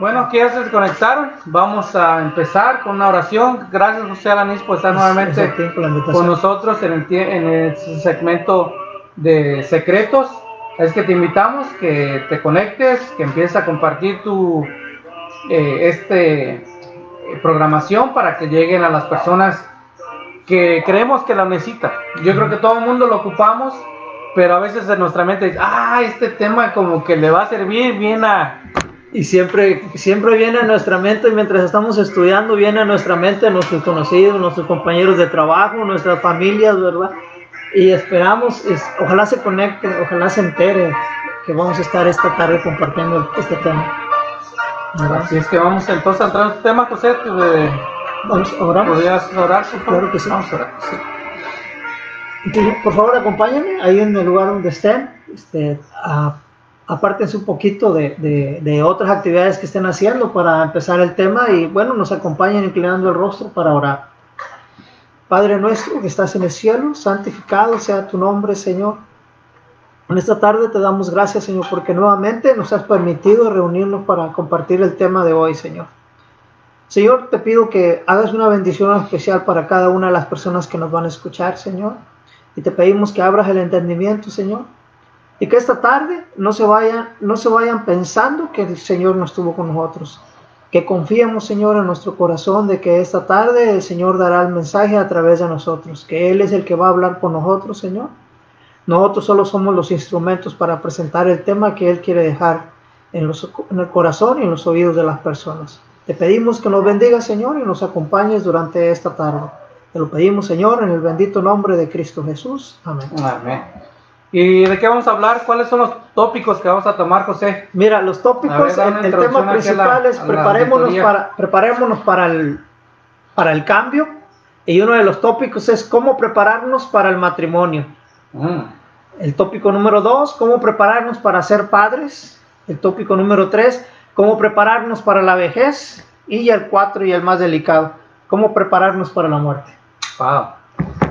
Bueno, aquí ya se conectaron. Vamos a empezar con una oración. Gracias, José Alanis, por estar nuevamente con nosotros en el, en el segmento de secretos. Es que te invitamos que te conectes, que empieces a compartir tu eh, este programación para que lleguen a las personas que creemos que la necesitan. Yo creo que todo el mundo lo ocupamos, pero a veces en nuestra mente dice, ah, este tema como que le va a servir bien a... Y siempre, siempre viene a nuestra mente, mientras estamos estudiando, viene a nuestra mente nuestros conocidos, nuestros compañeros de trabajo, nuestras familias, ¿verdad? Y esperamos, ojalá se conecte, ojalá se entere que vamos a estar esta tarde compartiendo este tema. Así es que vamos entonces a entrar en este tema, José. De Vamos a orar. ¿Podrías orar? Claro que sí. Vamos a orar. por favor, acompáñenme ahí en el lugar donde estén. Este, apártense un poquito de, de, otras actividades que estén haciendo para empezar el tema y bueno, nos acompañen inclinando el rostro para orar. Padre nuestro que estás en el cielo, santificado sea tu nombre, Señor. En esta tarde te damos gracias, Señor, porque nuevamente nos has permitido reunirnos para compartir el tema de hoy, Señor. Señor, te pido que hagas una bendición especial para cada una de las personas que nos van a escuchar, Señor. Y te pedimos que abras el entendimiento, Señor. Y que esta tarde no se vayan, no se vayan pensando que el Señor no estuvo con nosotros. Que confiemos, Señor, en nuestro corazón de que esta tarde el Señor dará el mensaje a través de nosotros. Que Él es el que va a hablar con nosotros, Señor. Nosotros solo somos los instrumentos para presentar el tema que Él quiere dejar en, en el corazón y en los oídos de las personas. Te pedimos que nos bendiga, Señor, y nos acompañes durante esta tarde. Te lo pedimos, Señor, en el bendito nombre de Cristo Jesús. Amén. Amén. ¿Y de qué vamos a hablar? ¿Cuáles son los tópicos que vamos a tomar, José? Mira, los tópicos, el, tema principal es preparémonos, para, preparémonos para, el, para el cambio. Y uno de los tópicos es cómo prepararnos para el matrimonio. Mm. El tópico número dos, cómo prepararnos para ser padres. El tópico número tres, cómo prepararnos para la vejez y el cuatro y el más delicado, cómo prepararnos para la muerte. Wow.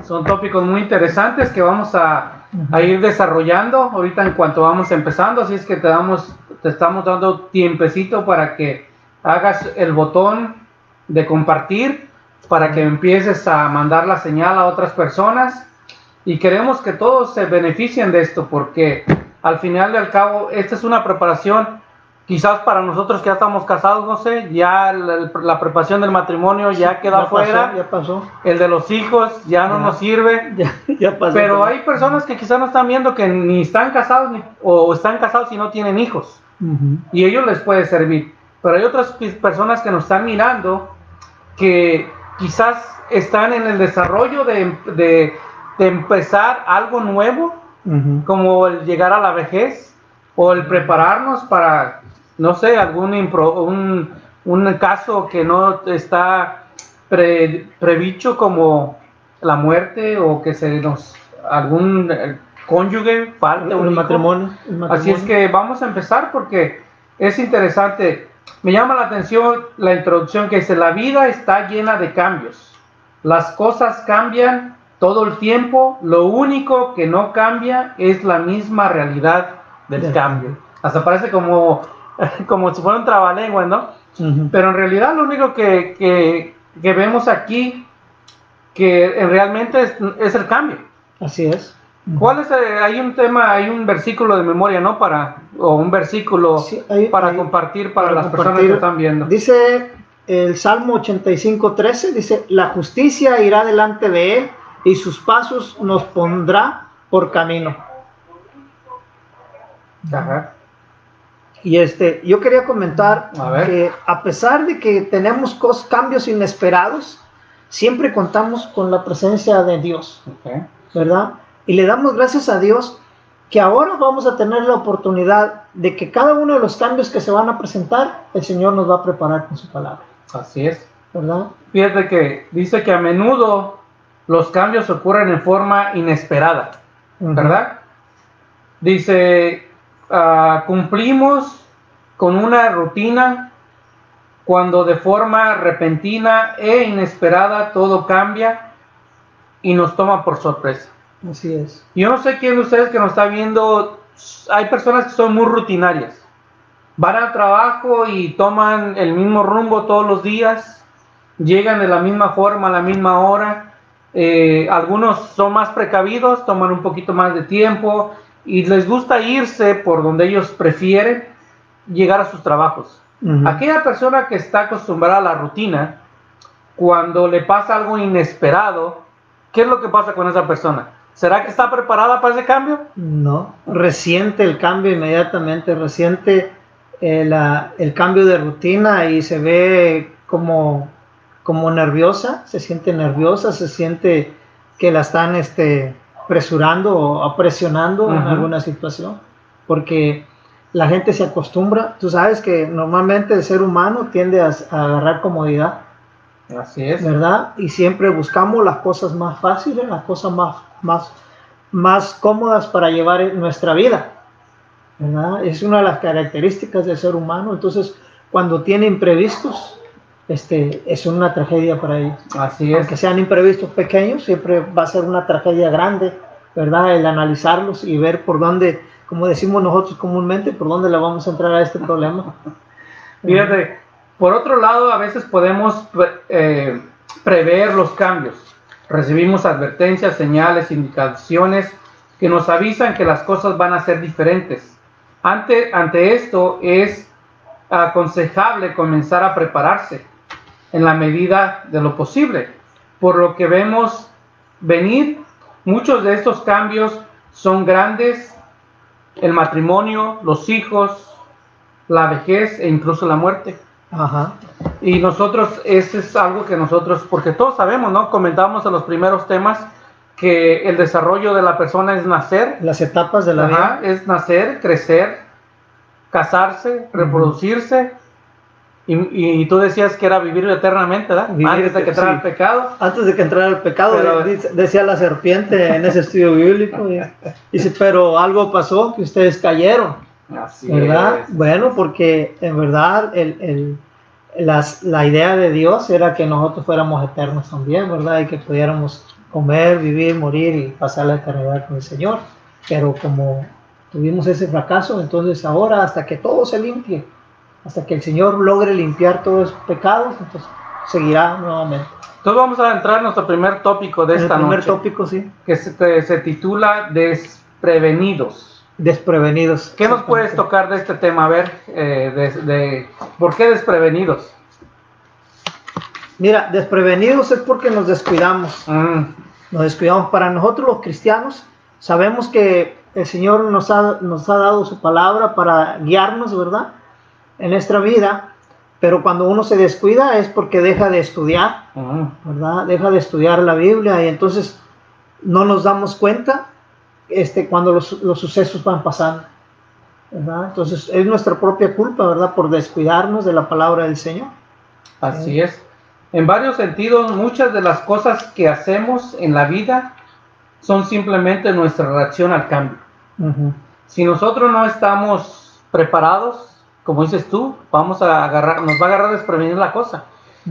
Son tópicos muy interesantes que vamos a, ir desarrollando ahorita en cuanto vamos empezando, así es que te damos te estamos dando tiempecito para que hagas el botón de compartir para que empieces a mandar la señal a otras personas. Y queremos que todos se beneficien de esto porque al final y al cabo esta es una preparación quizás para nosotros que ya estamos casados, no sé, ya la, preparación del matrimonio ya queda fuera. ya pasó. El de los hijos ya no nos sirve. Ya, pasó. Pero hay personas que quizás no están viendo que ni están casados ni, o están casados y no tienen hijos. Y ellos les puede servir. Pero hay otras personas que nos están mirando que quizás están en el desarrollo de, de, empezar algo nuevo, como el llegar a la vejez o el prepararnos para no sé, algún un, un, caso que no está pre, previsto como la muerte o que se nos algún eh, cónyuge falte un matrimonio, Así es que vamos a empezar porque es interesante. Me llama la atención la introducción que dice, la vida está llena de cambios. Las cosas cambian todo el tiempo. Lo único que no cambia es la misma realidad del cambio. Hasta parece como como si fuera un trabalengua, ¿no? Pero en realidad lo único que, vemos aquí, que realmente es, el cambio. Así es. ¿Cuál es? Eh, hay un tema, hay un versículo de memoria, ¿no? Para, o un versículo para compartir para, las personas que están viendo. Dice el Salmo 85, 13, dice, la justicia irá delante de él y sus pasos nos pondrá por camino. Ajá. Y este, yo quería comentar que a pesar de que tenemos cambios inesperados, siempre contamos con la presencia de Dios, ¿verdad? Y le damos gracias a Dios que ahora vamos a tener la oportunidad de que cada uno de los cambios que se van a presentar, el Señor nos va a preparar con su palabra. Así es. ¿Verdad? Fíjate que dice que a menudo los cambios ocurren en forma inesperada, ¿verdad? Dice, Ah, cumplimos con una rutina cuando de forma repentina e inesperada todo cambia y nos toma por sorpresa. Así es. Yo no sé quién de ustedes que nos está viendo, hay personas que son muy rutinarias. van al trabajo y toman el mismo rumbo todos los días, llegan de la misma forma a la misma hora. Eh, algunos son más precavidos, toman un poquito más de tiempo y les gusta irse por donde ellos prefieren llegar a sus trabajos. Aquella persona que está acostumbrada a la rutina, cuando le pasa algo inesperado, ¿qué es lo que pasa con esa persona? ¿Será que está preparada para ese cambio? No, resiente el cambio inmediatamente, resiente el, eh, el cambio de rutina y se ve como, como nerviosa, se siente nerviosa, se siente que la están este, presurando o presionando en alguna situación, porque la gente se acostumbra, tú sabes que normalmente el ser humano tiende a, agarrar comodidad. Así es. ¿Verdad? Y siempre buscamos las cosas más fáciles, las cosas más, más, más cómodas para llevar nuestra vida. ¿verdad? Es una de las características del ser humano. Entonces, cuando tiene imprevistos, este, es una tragedia para ellos. Así es. Aunque sean imprevistos pequeños, siempre va a ser una tragedia grande, ¿verdad? El analizarlos y ver por dónde como decimos nosotros comúnmente, por dónde le vamos a entrar a este problema. Fíjate, por otro lado, a veces podemos eh, prever los cambios. Recibimos advertencias, señales, indicaciones que nos avisan que las cosas van a ser diferentes. Ante, ante esto es aconsejable comenzar a prepararse en la medida de lo posible. Por lo que vemos venir, muchos de estos cambios son grandes el matrimonio, los hijos, la vejez e incluso la muerte. Ajá. Y nosotros, ese es algo que nosotros, porque todos sabemos, ¿no? Comentamos en los primeros temas que el desarrollo de la persona es nacer. Las etapas de la vida. Es nacer, crecer, casarse, reproducirse y, tú decías que era vivir eternamente, ¿verdad? antes de que entrara el pecado. Antes de que entrara el pecado, decía la serpiente en ese estudio bíblico. dice, pero algo pasó, que ustedes cayeron. Así ¿Verdad? Bueno, porque en verdad el, la idea de Dios era que nosotros fuéramos eternos también, ¿verdad? Y que pudiéramos comer, vivir, morir y pasar la eternidad con el Señor. Pero como tuvimos ese fracaso, entonces ahora hasta que todo se limpie, hasta que el Señor logre limpiar todos esos pecados, entonces seguirá nuevamente. Entonces vamos a entrar en nuestro primer tópico de esta el primer tópico, sí. Que se, titula Desprevenidos. Desprevenidos. ¿Qué nos puedes tocar de este tema? A ver, eh, de, ¿por qué desprevenidos? Mira, desprevenidos es porque nos descuidamos. Mm. Nos descuidamos. Para nosotros los cristianos, sabemos que el Señor nos ha, nos ha dado su palabra para guiarnos, ¿verdad? En nuestra vida, pero cuando uno se descuida es porque deja de estudiar, ¿verdad? Deja de estudiar la Biblia y entonces no nos damos cuenta este, cuando los, sucesos van pasando. ¿verdad? Entonces es nuestra propia culpa, ¿verdad? Por descuidarnos de la palabra del Señor. Así es. En varios sentidos, muchas de las cosas que hacemos en la vida son simplemente nuestra reacción al cambio. Si nosotros no estamos preparados, como dices tú, vamos a agarrar, nos va a agarrar desprevenir la cosa.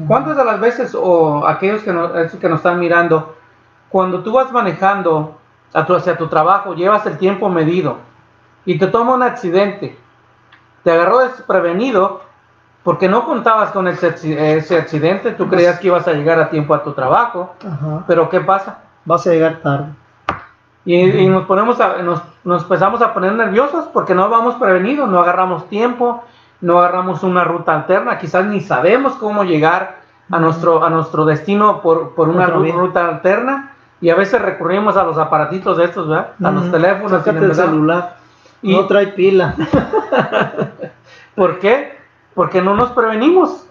¿Cuántas de las veces, o aquellos que, que nos están mirando, cuando tú vas manejando hacia tu trabajo, llevas el tiempo medido y te toma un accidente, te agarró desprevenido porque no contabas con ese, accidente, tú creías que ibas a llegar a tiempo a tu trabajo, pero ¿qué pasa? Vas a llegar tarde. Y, nos ponemos nos, nos, empezamos a poner nerviosos porque no vamos prevenidos, no agarramos tiempo, no agarramos una ruta alterna, quizás ni sabemos cómo llegar a nuestro, a nuestro destino por, por una ruta alterna y a veces recurrimos a los aparatitos de estos, ¿verdad? A los teléfonos. el celular. Y no trae pila. ¿Por qué? Porque no nos prevenimos.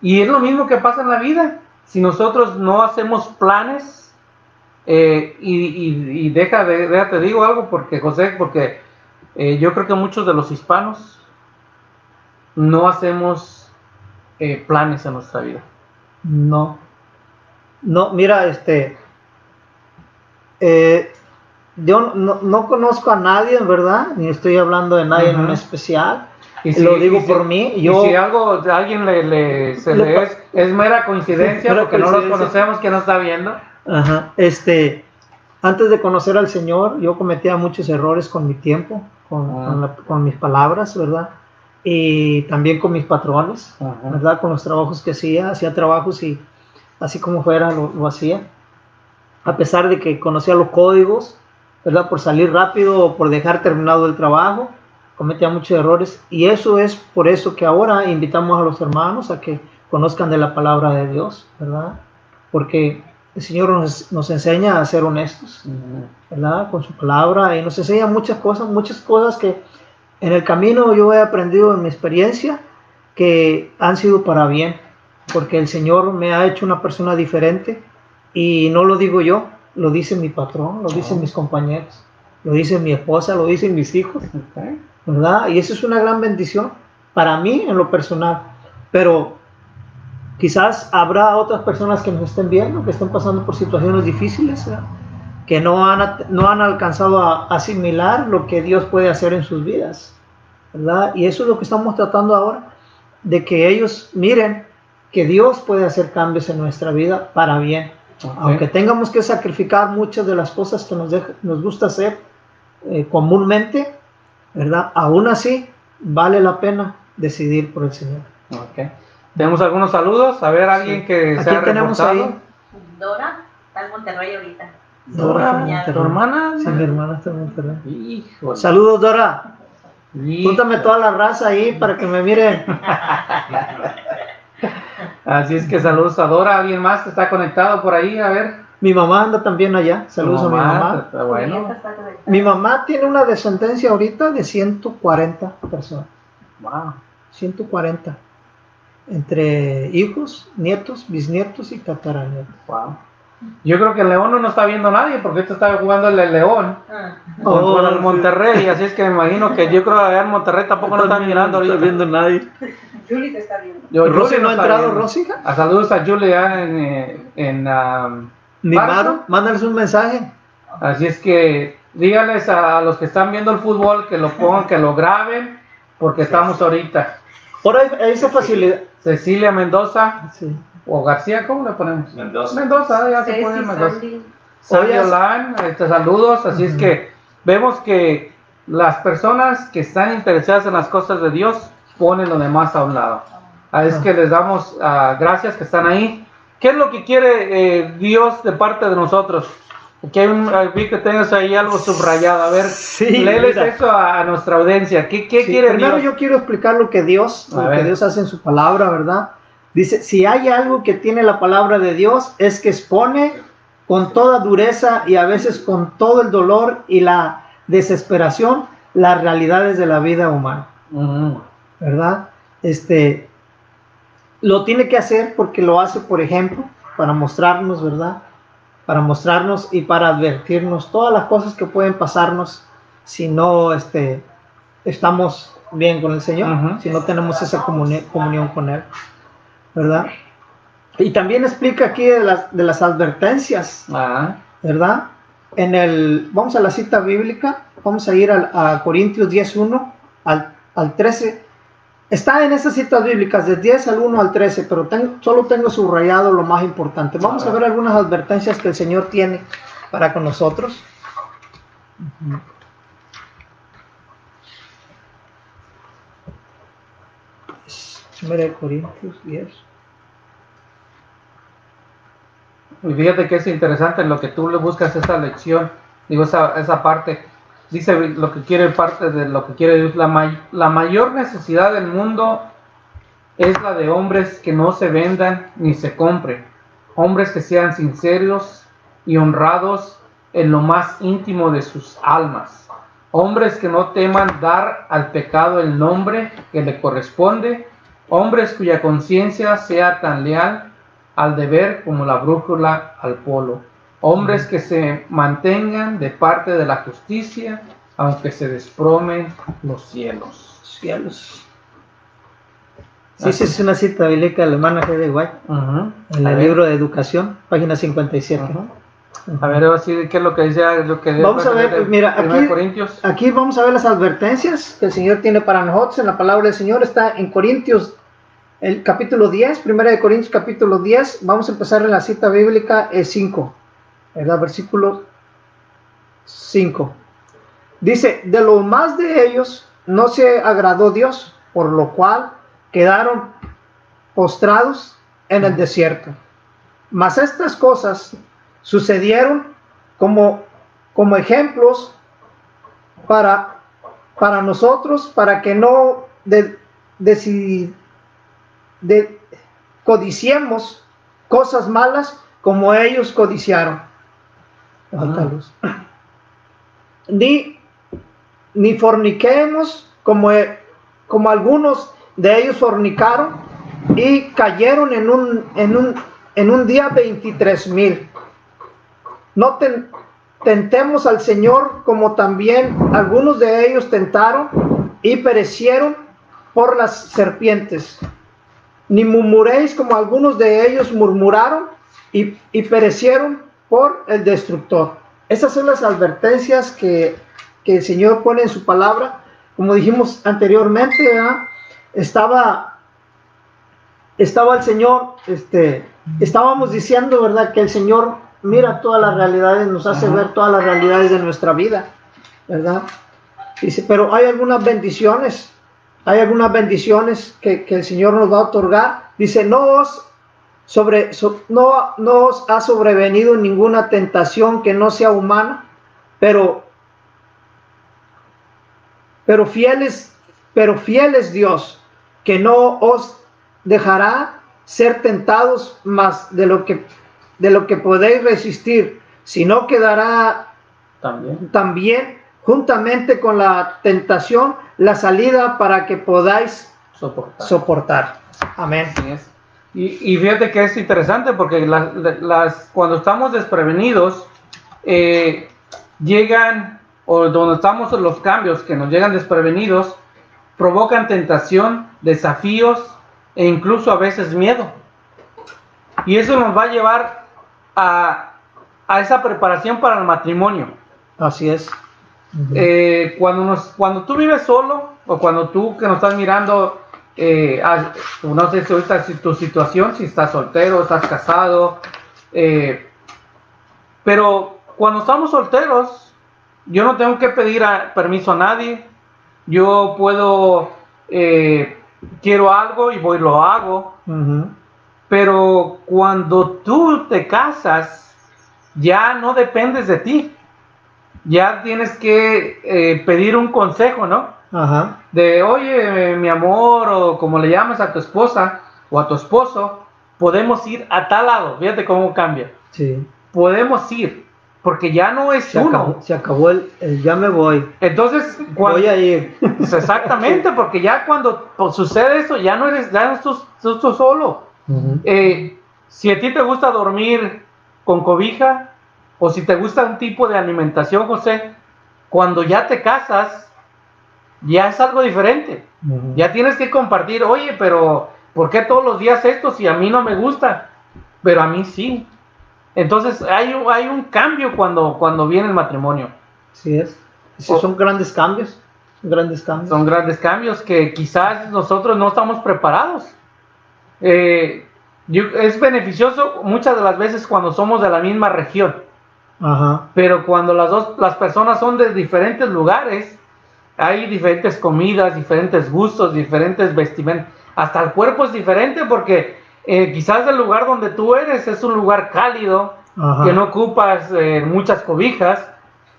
Y es lo mismo que pasa en la vida. Si nosotros no hacemos planes, eh, y, deja, de, te digo algo, porque José, porque eh, yo creo que muchos de los hispanos no hacemos eh, planes en nuestra vida. No. No, mira, este. yo no, conozco a nadie, verdad, ni estoy hablando de nadie en especial. Y lo digo por mí. Yo, si algo a alguien le, se le, es, es, mera coincidencia, porque no los conocemos, que no está viendo. Ajá. Este, antes de conocer al Señor, yo cometía muchos errores con mi tiempo, con, ah. mis palabras, ¿verdad? y también con mis patrones, ¿verdad? Con los trabajos que hacía, hacía trabajos y así como fuera lo, hacía. A pesar de que conocía los códigos, ¿verdad? Por salir rápido o por dejar terminado el trabajo, cometía muchos errores y eso es por eso que ahora invitamos a los hermanos a que conozcan de la palabra de Dios, ¿verdad? Porque el Señor nos, nos enseña a ser honestos, ¿verdad? Con su palabra y nos enseña muchas cosas, muchas cosas que en el camino yo he aprendido en mi experiencia que han sido para bien, porque el Señor me ha hecho una persona diferente y no lo digo yo, lo dice mi patrón, lo dicen mis compañeros, lo dice mi esposa, lo dicen mis hijos, ¿verdad? Y eso es una gran bendición para mí en lo personal, pero quizás habrá otras personas que nos estén viendo, que estén pasando por situaciones difíciles, que no han, no han alcanzado a asimilar lo que Dios puede hacer en sus vidas. ¿verdad? Y eso es lo que estamos tratando ahora, de que ellos miren que Dios puede hacer cambios en nuestra vida para bien. Aunque tengamos que sacrificar muchas de las cosas que nos, nos gusta hacer eh, comúnmente, ¿verdad? Aún así, vale la pena decidir por el Señor. Okay. Tenemos algunos saludos. A ver, alguien que se ha tenemos ahí? Dora, está en Monterrey ahorita. Dora, ¿tu hermana? Sí, mi hermana está en Monterrey. Saludos, Dora. Júntame toda la raza ahí para que me miren. Así es que saludos a Dora. ¿Alguien más que está conectado por ahí? A ver. Mi mamá anda también allá. Saludos a mi mamá. bueno. Mi mamá tiene una descendencia ahorita de 140 personas. Wow. 140. Entre hijos, nietos, bisnietos y tataranietos. Wow. Yo creo que el León no nos está viendo nadie porque esto está jugando el León ah. con, el Monterrey, así es que me imagino que yo creo que allá en Monterrey tampoco nos están mirando ahorita. viendo nadie. Julie te está viendo. Yo, ¿Rosy no ha entrado, Rosy? A saludos a Julie en, eh, en um, mándales un mensaje. Así es que díganles a los que están viendo el fútbol que lo pongan, que lo graben, porque estamos ahorita. Por ahí, ahí se facilita. Cecilia Mendoza. Sí. O García, ¿cómo le ponemos? Mendoza. Mendoza, ya se pone Mendoza. Sandy Olan, este, saludos. Así es que vemos que las personas que están interesadas en las cosas de Dios ponen lo demás a un lado. Así es que les damos uh, gracias que están ahí. ¿Qué es lo que quiere eh, Dios de parte de nosotros? Aquí hay un, vi que tengas ahí algo subrayado. A ver, sí, léeles eso a, nuestra audiencia. ¿Qué, qué quiere primero Dios? yo quiero explicar lo que Dios, lo que Dios hace en su palabra, ¿verdad? Dice, si hay algo que tiene la palabra de Dios es que expone con toda dureza y a veces con todo el dolor y la desesperación las realidades de la vida humana. ¿Verdad? Este, lo tiene que hacer porque lo hace, por ejemplo, para mostrarnos, ¿verdad? Para mostrarnos y para advertirnos todas las cosas que pueden pasarnos si no este, estamos bien con el Señor, si no tenemos esa comunión con Él. ¿verdad? Y también explica aquí de las, de las advertencias, ah. ¿verdad? En el, vamos a la cita bíblica, vamos a ir a, a Corintios 10.1 al, al 13. Está en esas citas bíblicas de 10 al 1 al 13, pero solo tengo subrayado lo más importante. Vamos a ver algunas advertencias que el Señor tiene para con nosotros. de Corintios 10. Y fíjate que es interesante lo que tú le buscas esa lección, digo, esa, esa parte. Dice lo que quiere parte de lo que quiere Dios. La, la mayor necesidad del mundo es la de hombres que no se vendan ni se compren. Hombres que sean sinceros y honrados en lo más íntimo de sus almas. Hombres que no teman dar al pecado el nombre que le corresponde hombres cuya conciencia sea tan leal al deber como la brújula al polo, hombres que se mantengan de parte de la justicia, aunque se despromen los cielos. Cielos. Sí, sí, es una cita bíblica alemana de White, en el libro de educación, página 57. A ver, ¿qué es lo que dice? Lo que vamos a ver, mira, aquí, aquí vamos a ver las advertencias que el Señor tiene para nosotros. En la palabra del Señor está en Corintios el capítulo 10, primera de Corintios capítulo 10, vamos a empezar en la cita bíblica 5, ¿verdad? Versículo 5. Dice, de lo más de ellos no se agradó Dios, por lo cual quedaron postrados en el desierto. Mas estas cosas sucedieron como, como ejemplos para, para nosotros, para que no de, de, codiciemos cosas malas como ellos codiciaron. Ni, ni forniquemos como, como algunos de ellos fornicaron y cayeron en un, en un, en un día 23 mil. No tentemos al Señor como también algunos de ellos tentaron y perecieron por las serpientes. Ni murmuréis como algunos de ellos murmuraron y, perecieron por el destructor. Esas son las advertencias que, que el Señor pone en su palabra. Como dijimos anteriormente, estaba, estaba el Señor, este, estábamos diciendo, ¿verdad? Que el Señor mira todas las realidades, nos hace ver todas las realidades de nuestra vida, ¿verdad? Dice, pero hay algunas bendiciones hay algunas bendiciones que, el Señor nos va a otorgar. Dice, no os, sobre, no, no os ha sobrevenido ninguna tentación que no sea humana, pero, pero fieles, pero fieles Dios, que no os dejará ser tentados más de lo que, de lo que podéis resistir, sino que dará también, también juntamente con la tentación la salida para que podáis soportar. Amén. Y, fíjate que es interesante porque las, cuando estamos desprevenidos, eh, llegan, o donde estamos los cambios que nos llegan desprevenidos, provocan tentación, desafíos e incluso a veces miedo. Y eso nos va a llevar a, a esa preparación para el matrimonio. Así es. Eh, cuando, nos, cuando tú vives solo o cuando tú que nos estás mirando, eh, no sé si ahorita tu situación, si estás soltero, estás casado, eh, pero cuando estamos solteros, yo no tengo que pedir permiso a nadie, yo puedo, quiero algo y voy y lo hago, pero cuando tú te casas, ya no dependes de ti. Ya tienes que eh, pedir un consejo, ¿no? Ajá. De, oye, mi amor, o como le llamas a tu esposa o a tu esposo, podemos ir a tal lado. Fíjate cómo cambia. Sí. Podemos ir, porque ya no es uno. se acabó el, ya me voy. Entonces, voy a ir. Exactamente, porque ya cuando sucede eso, ya no eres, ya no estás, tú solo. Eh, si a ti te gusta dormir con cobija, o si te gusta un tipo de alimentación, José, cuando ya te casas, ya es algo diferente. Ya tienes que compartir, oye, pero ¿por qué todos los días esto si a mí no me gusta? Pero a mí sí. Entonces hay, hay un cambio cuando, cuando viene el matrimonio. Sí es. son grandes cambios. Grandes cambios. Son grandes cambios que quizás nosotros no estamos preparados. Eh, es beneficioso muchas de las veces cuando somos de la misma región. Pero cuando las dos, las personas son de diferentes lugares, hay diferentes comidas, diferentes gustos, diferentes vestimentas. Hasta el cuerpo es diferente porque eh, quizás el lugar donde tú eres es un lugar cálido, que no ocupas eh, muchas cobijas,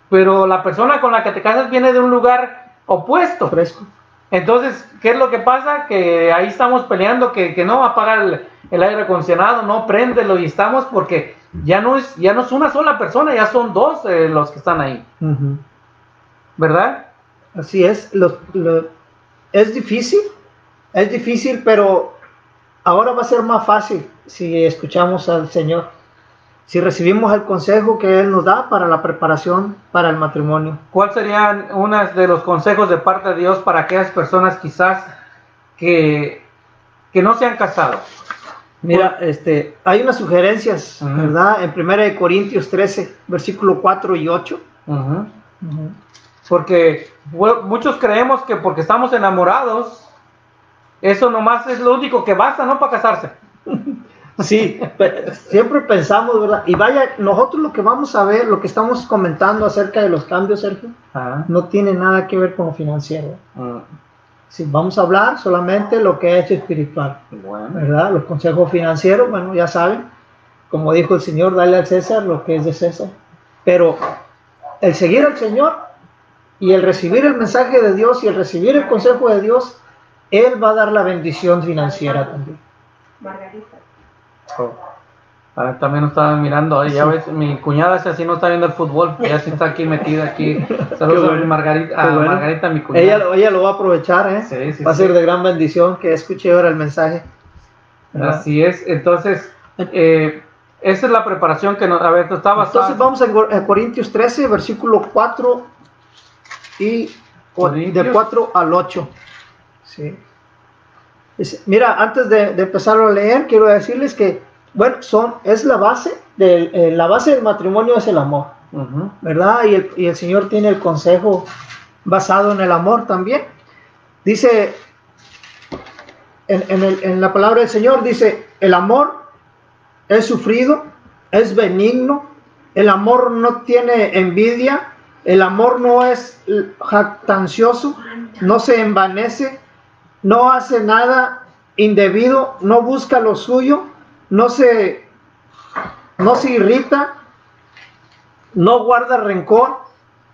pero la persona con la que te casas viene de un lugar opuesto. Fresco. Entonces, ¿qué es lo que pasa? Que ahí estamos peleando que, que no va a apagar el, el aire acondicionado, no préndelo y estamos porque ya no es, ya no es una sola persona, ya son dos eh, los que están ahí. ¿Verdad? Así es. es difícil, es difícil, pero ahora va a ser más fácil si escuchamos al Señor, si recibimos el consejo que Él nos da para la preparación para el matrimonio. ¿Cuál serían unos de los consejos de parte de Dios para aquellas personas quizás que, que no se han casado? Mira, este, hay unas sugerencias, ¿verdad? En 1 Corintios 13, versículo 4 y 8. Porque muchos creemos que porque estamos enamorados, eso nomás es lo único que basta, ¿no? Para casarse. Sí, siempre pensamos, ¿verdad? Y vaya, nosotros lo que vamos a ver, lo que estamos comentando acerca de los cambios, Sergio, no tiene nada que ver con lo financiero. Si vamos a hablar solamente lo que es espiritual, ¿verdad? Los consejos financieros, bueno, ya saben, como dijo el Señor, dale al César lo que es de César. Pero el seguir al Señor y el recibir el mensaje de Dios y el recibir el consejo de Dios, Él va a dar la bendición financiera también. Margarita. Oh. Ah, también estaba mirando, ahí, ya ves, mi cuñada ese así no está viendo el fútbol, ella sí está aquí metida aquí. Saludos a Margarita, a Margarita, mi cuñada. Ella, ella, lo va a aprovechar, ¿eh? va a ser de gran bendición que escuche ahora el mensaje. Así es, entonces, eh, esa es la preparación que nos, a ver, estaba Entonces vamos a, Corintios 13, versículo 4 y de 4 al 8. Sí. Mira, antes de, de empezar a leer, quiero decirles que bueno, son, es la base, del, eh, la base del matrimonio es el amor, ¿verdad? Y el, y el, Señor tiene el consejo basado en el amor también. Dice, en, en, el, en la palabra del Señor dice, el amor es sufrido, es benigno, el amor no tiene envidia, el amor no es jactancioso, no se envanece, no hace nada indebido, no busca lo suyo, no se, no se irrita, no guarda rencor,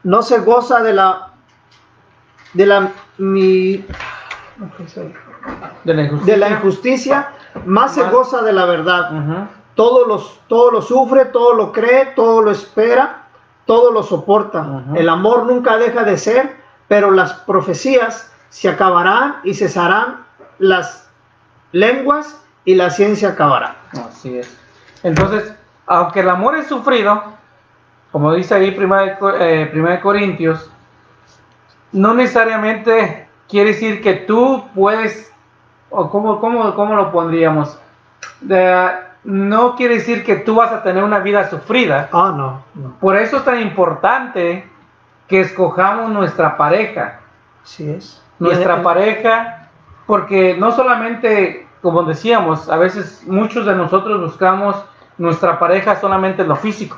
no se goza de la de la mi, de la injusticia, más se goza de la verdad. todo, los, todo lo sufre, todo lo cree, todo lo espera, todo lo soporta. El amor nunca deja de ser, pero las profecías se acabarán y cesarán las lenguas y la ciencia acabará. Así es. Entonces, aunque el amor es sufrido, como dice ahí Primera de, eh, Corintios, no necesariamente quiere decir que tú puedes, o cómo, cómo, cómo lo pondríamos, no quiere decir que tú vas a tener una vida sufrida. Ah, no, Por eso es tan importante que escojamos nuestra pareja. Sí es. Nuestra pareja, porque no solamente como decíamos, a veces muchos de nosotros buscamos nuestra pareja solamente en lo físico.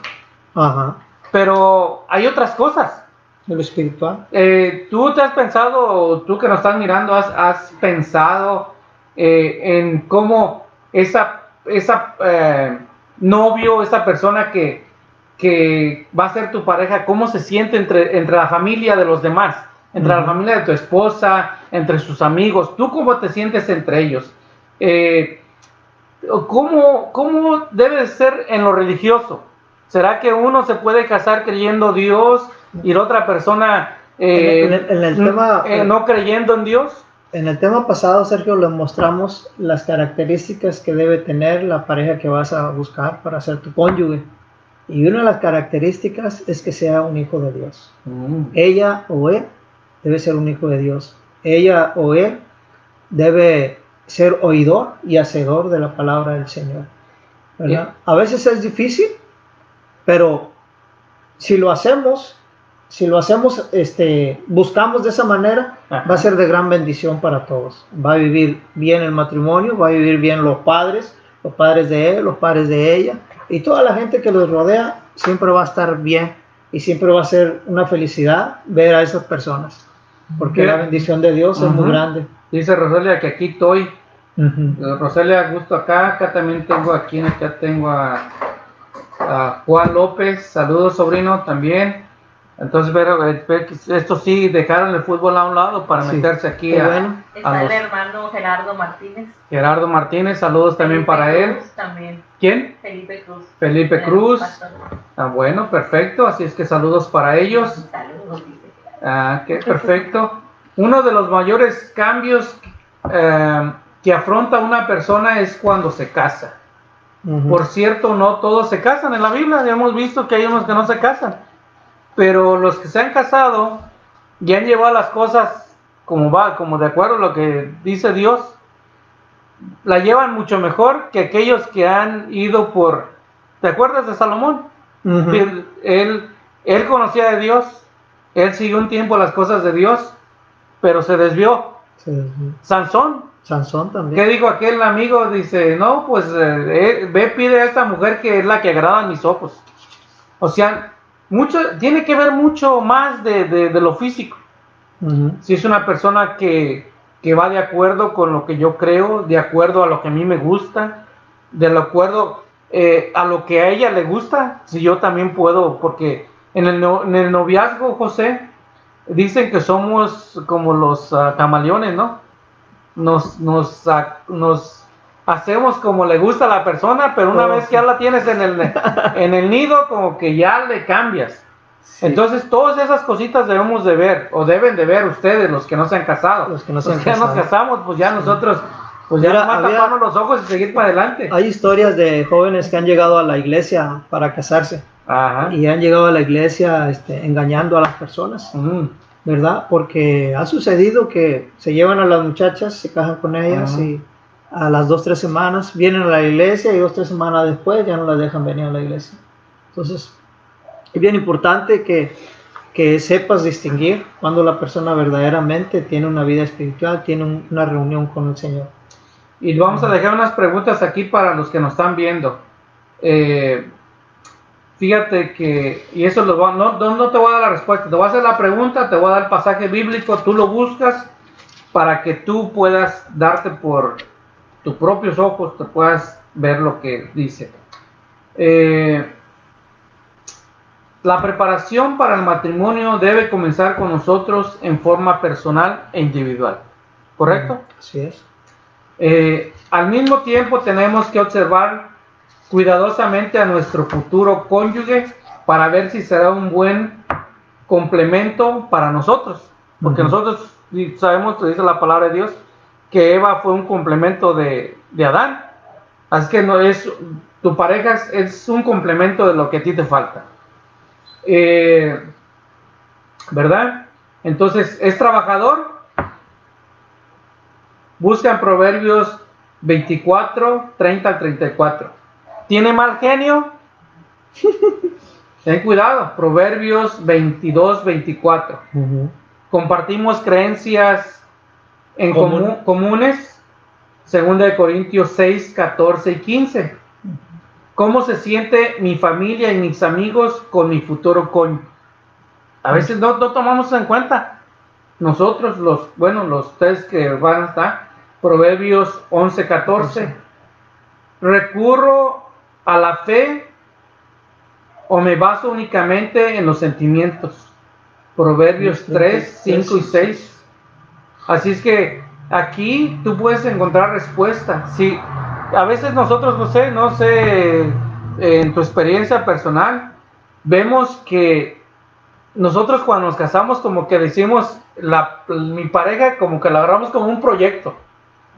Ajá. Pero hay otras cosas. En lo espiritual. Eh, tú te has pensado, tú que nos estás mirando, has, pensado eh, en cómo esa, esa eh, novio, esa persona que, que va a ser tu pareja, cómo se siente entre, entre la familia de los demás, entre la familia de tu esposa, entre sus amigos, tú cómo te sientes entre ellos eh, ¿cómo, ¿cómo debe ser en lo religioso? ¿Será que uno se puede casar creyendo Dios y la otra persona eh, eh, no creyendo en Dios? En el tema pasado, Sergio, le mostramos las características que debe tener la pareja que vas a buscar para ser tu cónyuge. Y una de las características es que sea un hijo de Dios. Mm. Ella o él debe ser un hijo de Dios. Ella o él debe ser oidor y hacedor de la palabra del Señor. A veces es difícil, pero si lo hacemos, si lo hacemos, este, buscamos de esa manera, va a ser de gran bendición para todos. Va a vivir bien el matrimonio, va a vivir bien los padres, los padres de él, los padres de ella, y toda la gente que los rodea siempre va a estar bien y siempre va a ser una felicidad ver a esas personas, porque la bendición de Dios es muy grande. Dice Rosalia que aquí estoy Uh Rosalia Gusto acá, acá también tengo aquí, acá tengo a, Juan López, saludos sobrino también. Entonces, pero, eh, esto sí, dejaron el fútbol a un lado para meterse aquí a, bueno. Está el hermano Gerardo Martínez. Gerardo Martínez, saludos también para él. También. ¿Quién? Felipe Cruz. Felipe Cruz. Ah, bueno, perfecto. Así es que saludos para ellos. Saludos. Ah, qué perfecto. Uno de los mayores cambios eh, que afronta una persona es cuando se casa. Por cierto, no todos se casan. En la Biblia ya hemos visto que hay unos que no se casan. Pero los que se han casado y han llevado las cosas como va, como de acuerdo a lo que dice Dios, la llevan mucho mejor que aquellos que han ido por... ¿Te acuerdas de Salomón? él, él conocía de Dios, él siguió un tiempo las cosas de Dios, pero se desvió. Sansón Sansón también. ¿Qué dijo aquel amigo? Dice, no, pues eh, eh, ve, pide a esta mujer que es la que agrada a mis ojos. O sea, mucho, tiene que ver mucho más de, lo físico. Si es una persona que, que va de acuerdo con lo que yo creo, de acuerdo a lo que a mí me gusta, de acuerdo eh, a lo que a ella le gusta, si yo también puedo, porque en el, en el noviazgo, José, dicen que somos como los uh, camaleones, ¿no? Nos, nos, uh, nos hacemos como le gusta a la persona, pero una oh, vez que ya la tienes en el, en el nido, como que ya le cambias. Entonces, todas esas cositas debemos de ver, o deben de ver ustedes, los que no se han casado. Los que no se han casado. nos casamos, pues ya nosotros, pues ya tapamos los ojos y seguir para adelante. Hay historias de jóvenes que han llegado a la iglesia para casarse. Y han llegado a la iglesia este, engañando a las personas. ¿Verdad? Porque ha sucedido que se llevan a las muchachas, se casan con ellas y a las dos, tres semanas vienen a la iglesia y dos, tres semanas después ya no las dejan venir a la iglesia. Entonces, es bien importante que, que sepas distinguir cuando la persona verdaderamente tiene una vida espiritual, tiene una reunión con el Señor. Y vamos a dejar unas preguntas aquí para los que nos están viendo. Eh, fíjate que, y eso lo no, no, te voy a dar la respuesta, te voy a hacer la pregunta, te voy a dar el pasaje bíblico, tú lo buscas para que tú puedas darte por tus propios ojos, te puedas ver lo que dice. Eh, la preparación para el matrimonio debe comenzar con nosotros en forma personal e individual. ¿Correcto? Así es. Eh, al mismo tiempo tenemos que observar cuidadosamente a nuestro futuro cónyuge para ver si será un buen complemento para nosotros. Porque nosotros sabemos, dice la palabra de Dios, que Eva fue un complemento de, Adán. Así que no es, tu pareja es un complemento de lo que a ti te falta. Eh, ¿Verdad? Entonces, ¿es trabajador? Busca en Proverbios 24, 30 al 34. ¿Tiene mal genio? Ten cuidado, Proverbios 22, 24. Compartimos creencias en comunes, segunda de Corintios 6, 14 y 15. ¿Cómo se siente mi familia y mis amigos con mi futuro coño? A veces no, tomamos en cuenta. Nosotros, los, bueno, los tres que van a estar, Proverbios 11, 14. ¿Recurro a la fe o me baso únicamente en los sentimientos? Proverbios 3, 5 y 6. Así es que aquí tú puedes encontrar respuesta. Si a veces nosotros, no sé, no sé, en tu experiencia personal, vemos que nosotros cuando nos casamos como que decimos, la, mi pareja como que la agarramos como un proyecto,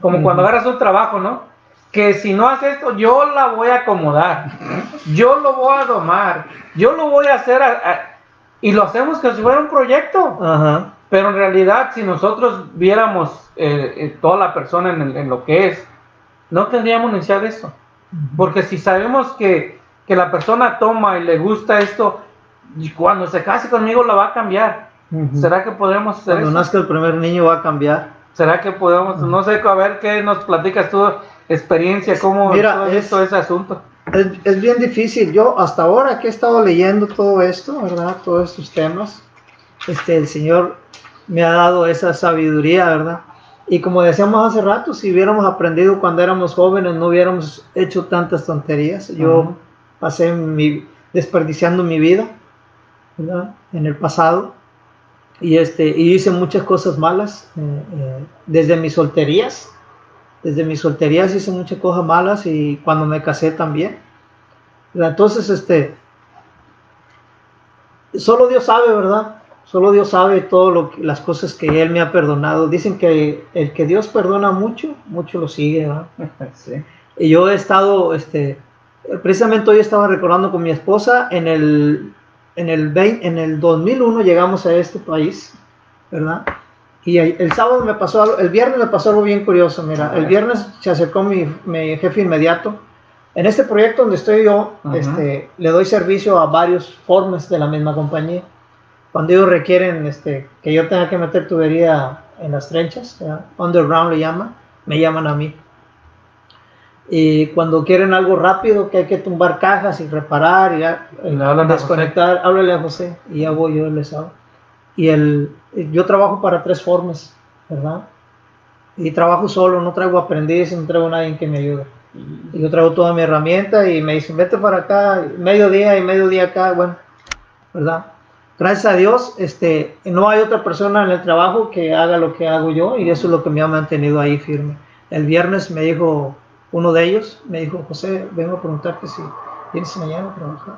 como cuando agarras un trabajo, ¿no? Que si no haces esto, yo la voy a acomodar, yo lo voy a domar, yo lo voy a hacer, y lo hacemos como si fuera un proyecto. Pero en realidad, si nosotros viéramos eh, eh, toda la persona en, en lo que es, no tendríamos necesidad de eso. Porque si sabemos que, la persona toma y le gusta esto, y cuando se case conmigo la va a cambiar. ¿Será que podemos hacer Cuando nazca el primer niño va a cambiar. ¿Será que podemos, no sé, a ver qué nos platicas tú, experiencia, cómo Mira, es, todo ese asunto? Es, es, bien difícil. Yo hasta ahora que he estado leyendo todo esto, ¿verdad? Todos estos temas, este, el Señor me ha dado esa sabiduría, ¿verdad? Y como decíamos hace rato, si hubiéramos aprendido cuando éramos jóvenes, no hubiéramos hecho tantas tonterías. Yo pasé mi, desperdiciando mi vida en el pasado y, este, y hice muchas cosas malas eh, eh, desde mis solterías. Desde mis solterías hice muchas cosas malas y cuando me casé también. Entonces, este, solo Dios sabe, ¿verdad? Solo Dios sabe todas las cosas que Él me ha perdonado. Dicen que el que Dios perdona mucho, mucho lo sigue. Y yo he estado, este, precisamente hoy estaba recordando con mi esposa, en el, en el, 20, en el 2001 llegamos a este país, ¿verdad? Y el sábado me pasó algo, el viernes me pasó algo bien curioso, mira, el viernes se acercó mi, mi jefe inmediato. En este proyecto donde estoy yo, este, le doy servicio a varios formes de la misma compañía cuando ellos requieren este, que yo tenga que meter tubería en las trenchas, underground le llama, me llaman a mí. Y cuando quieren algo rápido, que hay que tumbar cajas y reparar y, desconectar, háblale a José y ya voy, yo les hago. Y el, yo trabajo para tres formas, ¿verdad? y trabajo solo, no traigo aprendiz, no traigo nadie que me ayude. Y yo traigo toda mi herramienta y me dicen, vete para acá, medio día y medio día acá, bueno, ¿verdad? Gracias a Dios, este, no hay otra persona en el trabajo que haga lo que hago yo y eso es lo que me ha mantenido ahí firme. El viernes me dijo uno de ellos, me dijo, José, vengo a preguntarte si tienes mañana a trabajar.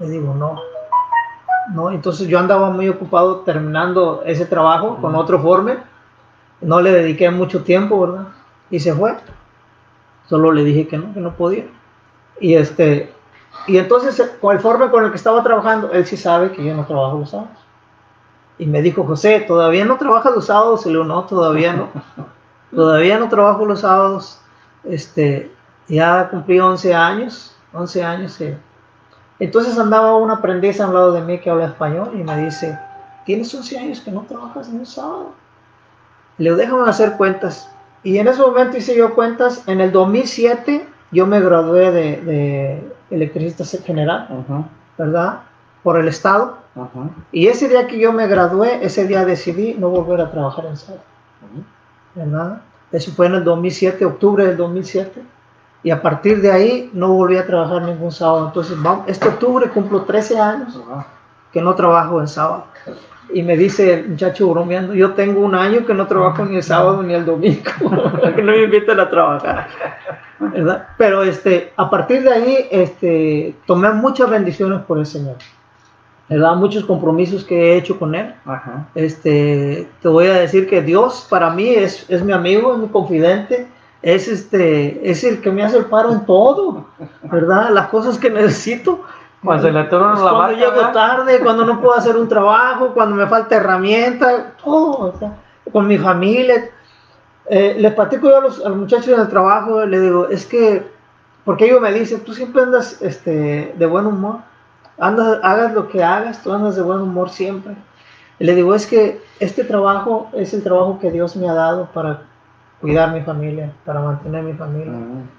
Le digo, no. No, entonces yo andaba muy ocupado terminando ese trabajo con otro forme. No le dediqué mucho tiempo, ¿verdad? Y se fue. Solo le dije que no, que no podía. Y este, y entonces con el forme con el que estaba trabajando, él sí sabe que yo no trabajo los sábados. Y me dijo, José, ¿todavía no trabajas los sábados? Y le digo, no, todavía no. Todavía no trabajo los sábados. Este, ya cumplí 11 años. 11 años. Eh. Entonces andaba una aprendiz al lado de mí que habla español y me dice, tienes 11 años que no trabajas en un sábado. Le digo, déjame hacer cuentas. Y en ese momento hice yo cuentas. En el 2007 yo me gradué de, electricista general, ¿verdad? Por el Estado. Y ese día que yo me gradué, ese día decidí no volver a trabajar en sábado. ¿Verdad? Eso fue en el 2007, octubre del 2007 y a partir de ahí no volví a trabajar ningún sábado. Entonces, este octubre cumplo 13 años que no trabajo en sábado. Y me dice el muchacho bromeando, yo tengo un año que no trabajo ni el sábado ni el domingo, que no me invitan a trabajar. ¿verdad? Pero este, a partir de ahí este, tomé muchas bendiciones por el Señor. ¿verdad? Muchos compromisos que he hecho con Él. Este, te voy a decir que Dios para mí es, es mi amigo, es mi confidente es este, es el que me hace el paro en todo, ¿verdad? Las cosas que necesito. Cuando, le cuando llego tarde, cuando no puedo hacer un trabajo, cuando me falta herramienta, todo, con mi familia. Eh, les platico yo a los, muchachos en el trabajo, le digo, es que, porque ellos me dicen, tú siempre andas este, de buen humor, andas, hagas lo que hagas, tú andas de buen humor siempre. le digo, es que este trabajo es el trabajo que Dios me ha dado para cuidar mi familia, para mantener mi familia.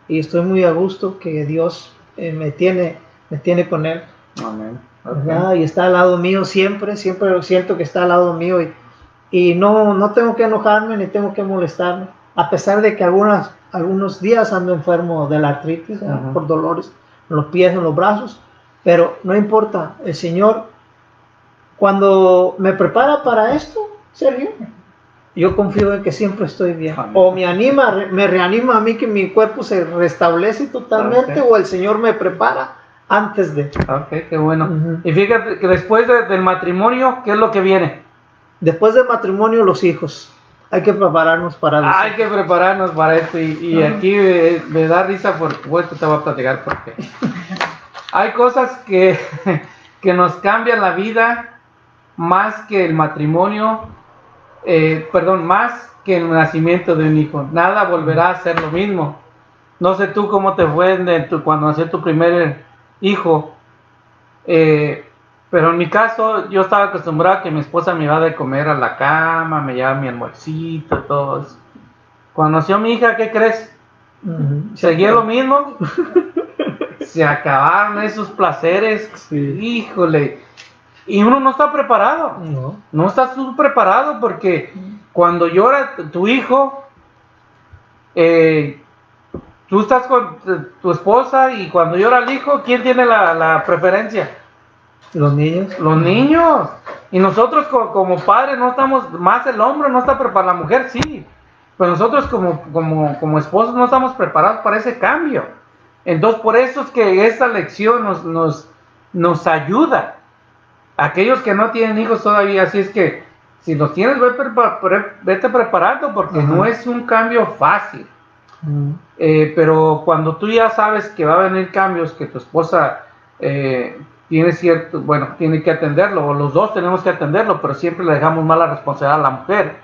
Y estoy muy a gusto que Dios eh, me, tiene, me tiene con Él. Amén. Y está al lado mío siempre, siempre siento que está al lado mío y, y no, no tengo que enojarme ni tengo que molestarme, a pesar de que algunas, algunos días ando enfermo de la artritis, por dolores en los pies, en los brazos, pero no importa, el Señor, cuando me prepara para esto, Sergio, yo confío en que siempre estoy bien. O me anima, me reanima a mí que mi cuerpo se restablece totalmente o el Señor me prepara antes de. Ok, qué bueno. Y fíjate que después del matrimonio, ¿qué es lo que viene? Después del matrimonio, los hijos. Hay que prepararnos para eso. Hay que prepararnos para esto. Y, aquí me, da risa por supuesto te voy a platicar porque hay cosas que, que nos cambian la vida más que el matrimonio eh, perdón, más que el nacimiento de un hijo. Nada volverá a ser lo mismo. No sé tú cómo te fue cuando nació tu primer hijo, eh, pero en mi caso yo estaba acostumbrado a que mi esposa me iba de comer a la cama, me llevaba mi almuercito, todo eso. Cuando nació mi hija, ¿qué crees? Seguía lo mismo. Se acabaron esos placeres. Híjole y uno no está preparado. No. No estás tú preparado porque cuando llora tu hijo, eh, tú estás con tu esposa y cuando llora el hijo, ¿quién tiene la, preferencia? Los niños. Los niños. Y nosotros como, padres no estamos, más el hombre no está preparado, la mujer sí, pero nosotros como, como, como esposos no estamos preparados para ese cambio. Entonces por eso es que esta lección nos, nos, nos ayuda aquellos que no tienen hijos todavía, así es que si los tienes, vete preparando porque no es un cambio fácil. Eh, pero cuando tú ya sabes que va a venir cambios, que tu esposa eh, tiene cierto, bueno, tiene que atenderlo, o los dos tenemos que atenderlo, pero siempre le dejamos mala responsabilidad a la mujer.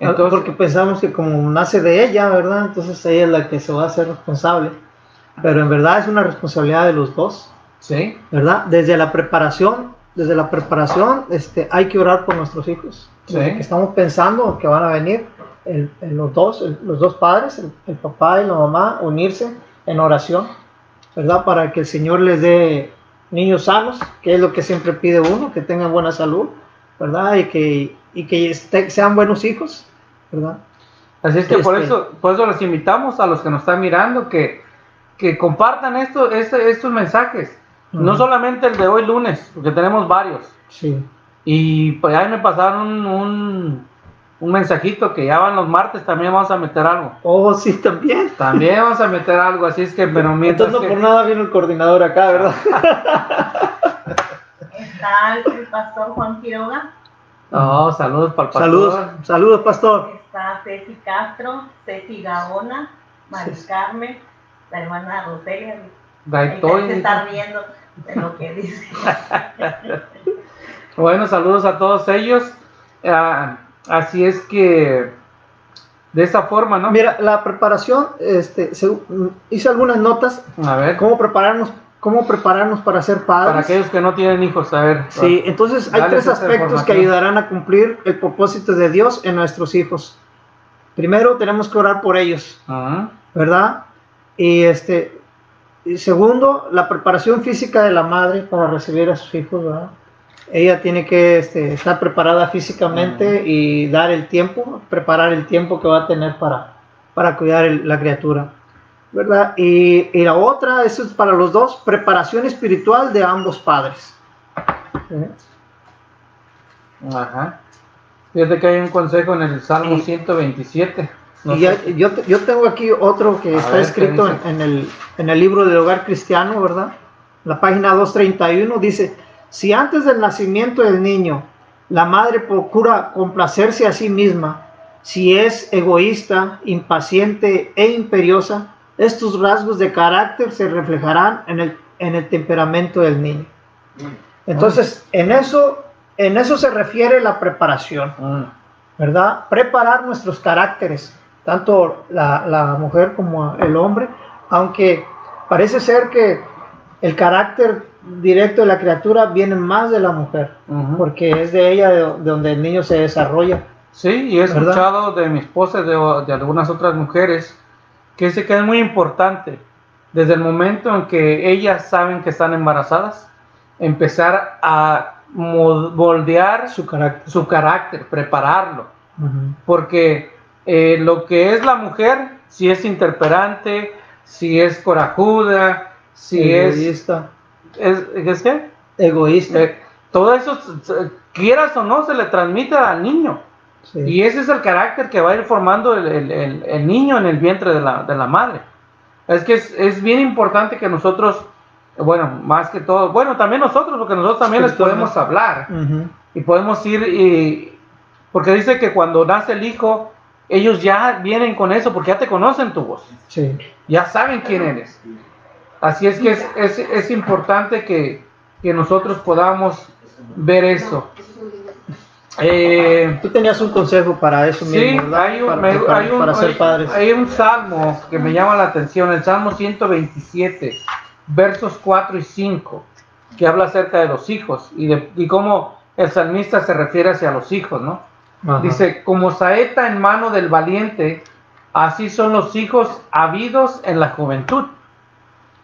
Ah, Entonces, porque pensamos que como nace de ella, ¿verdad? Entonces ella es la que se va a hacer responsable. Pero en verdad es una responsabilidad de los dos. Sí. ¿Verdad? Desde la preparación desde la preparación este, hay que orar por nuestros hijos. que estamos pensando que van a venir los, dos, los dos padres, el, papá y la mamá, unirse en oración, ¿verdad? Para que el Señor les dé niños sanos, que es lo que siempre pide uno, que tengan buena salud, ¿verdad? Y que, y que sean buenos hijos, ¿verdad? Así es que por este eso, por eso les invitamos a los que nos están mirando que, que compartan esto, este, estos mensajes. No solamente el de hoy lunes, porque tenemos varios. Sí. Y pues ahí me pasaron un, un mensajito que ya van los martes, también vamos a meter algo. Oh, sí, también. También vamos a meter algo, así es que, pero mientras. Entonces no por nada viene el coordinador acá, ¿verdad? Está el pastor Juan Quiroga. Oh, saludos para el pastor. Saludos, saludos, pastor. Está Ceci Castro, Ceci Gaona, Mari Carmen, la hermana Roselia. Se está viendo de lo que dice. bueno, saludos a todos ellos. Uh, Así es que de esta forma, ¿no? Mira, la preparación, este, hice algunas notas. A ver. Cómo prepararnos, cómo prepararnos para ser padres. Para aquellos que no tienen hijos, a ver. Sí, entonces hay tres aspectos que ayudarán a cumplir el propósito de Dios en nuestros hijos. Primero, tenemos que orar por ellos, ¿verdad? Y este, y segundo, la preparación física de la madre para recibir a sus hijos, ¿verdad? Ella tiene que este, estar preparada físicamente y dar el tiempo, preparar el tiempo que va a tener para, para cuidar la criatura. ¿verdad? Y, la otra, eso es para los dos, preparación espiritual de ambos padres. Ajá. Fíjate que hay un consejo en el Salmo 127. y yo, yo, tengo aquí otro que está escrito en, en, el, en el libro del hogar cristiano, ¿verdad? La página 231 dice, si antes del nacimiento del niño la madre procura complacerse a sí misma, si es egoísta, impaciente e imperiosa, estos rasgos de carácter se reflejarán en el, en el temperamento del niño. Entonces, en eso, en eso se refiere la preparación, ¿verdad? Preparar nuestros caracteres, tanto la, la mujer como el hombre, aunque parece ser que el carácter directo de la criatura viene más de la mujer, porque es de ella de, donde el niño se desarrolla. Sí, y he escuchado de mi esposa y de, algunas otras mujeres que dice que es muy importante desde el momento en que ellas saben que están embarazadas, empezar a moldear su carácter, su carácter prepararlo, porque eh, lo que es la mujer, si es interperante, si es corajuda, si es es, ¿es qué? Egoísta. Eh, todo eso, quieras o no, se le transmite al niño. Y ese es el carácter que va a ir formando el, niño en el vientre de la, madre. Es que es, bien importante que nosotros, bueno, más que todo, bueno, también nosotros, porque nosotros también les podemos hablar y podemos ir, y, porque dice que cuando nace el hijo, ellos ya vienen con eso, porque ya te conocen tu voz. Ya saben quién eres. Así es que es, importante que, nosotros podamos ver eso. Eh, Tú tenías un consejo para eso mismo, sí, Hay un, para, ser padres. Hay, un salmo que me llama la atención, el Salmo 127, versos 4 y 5, que habla acerca de los hijos y, de, y cómo el salmista se refiere hacia los hijos, ¿no? Dice, como saeta en mano del valiente, así son los hijos habidos en la juventud.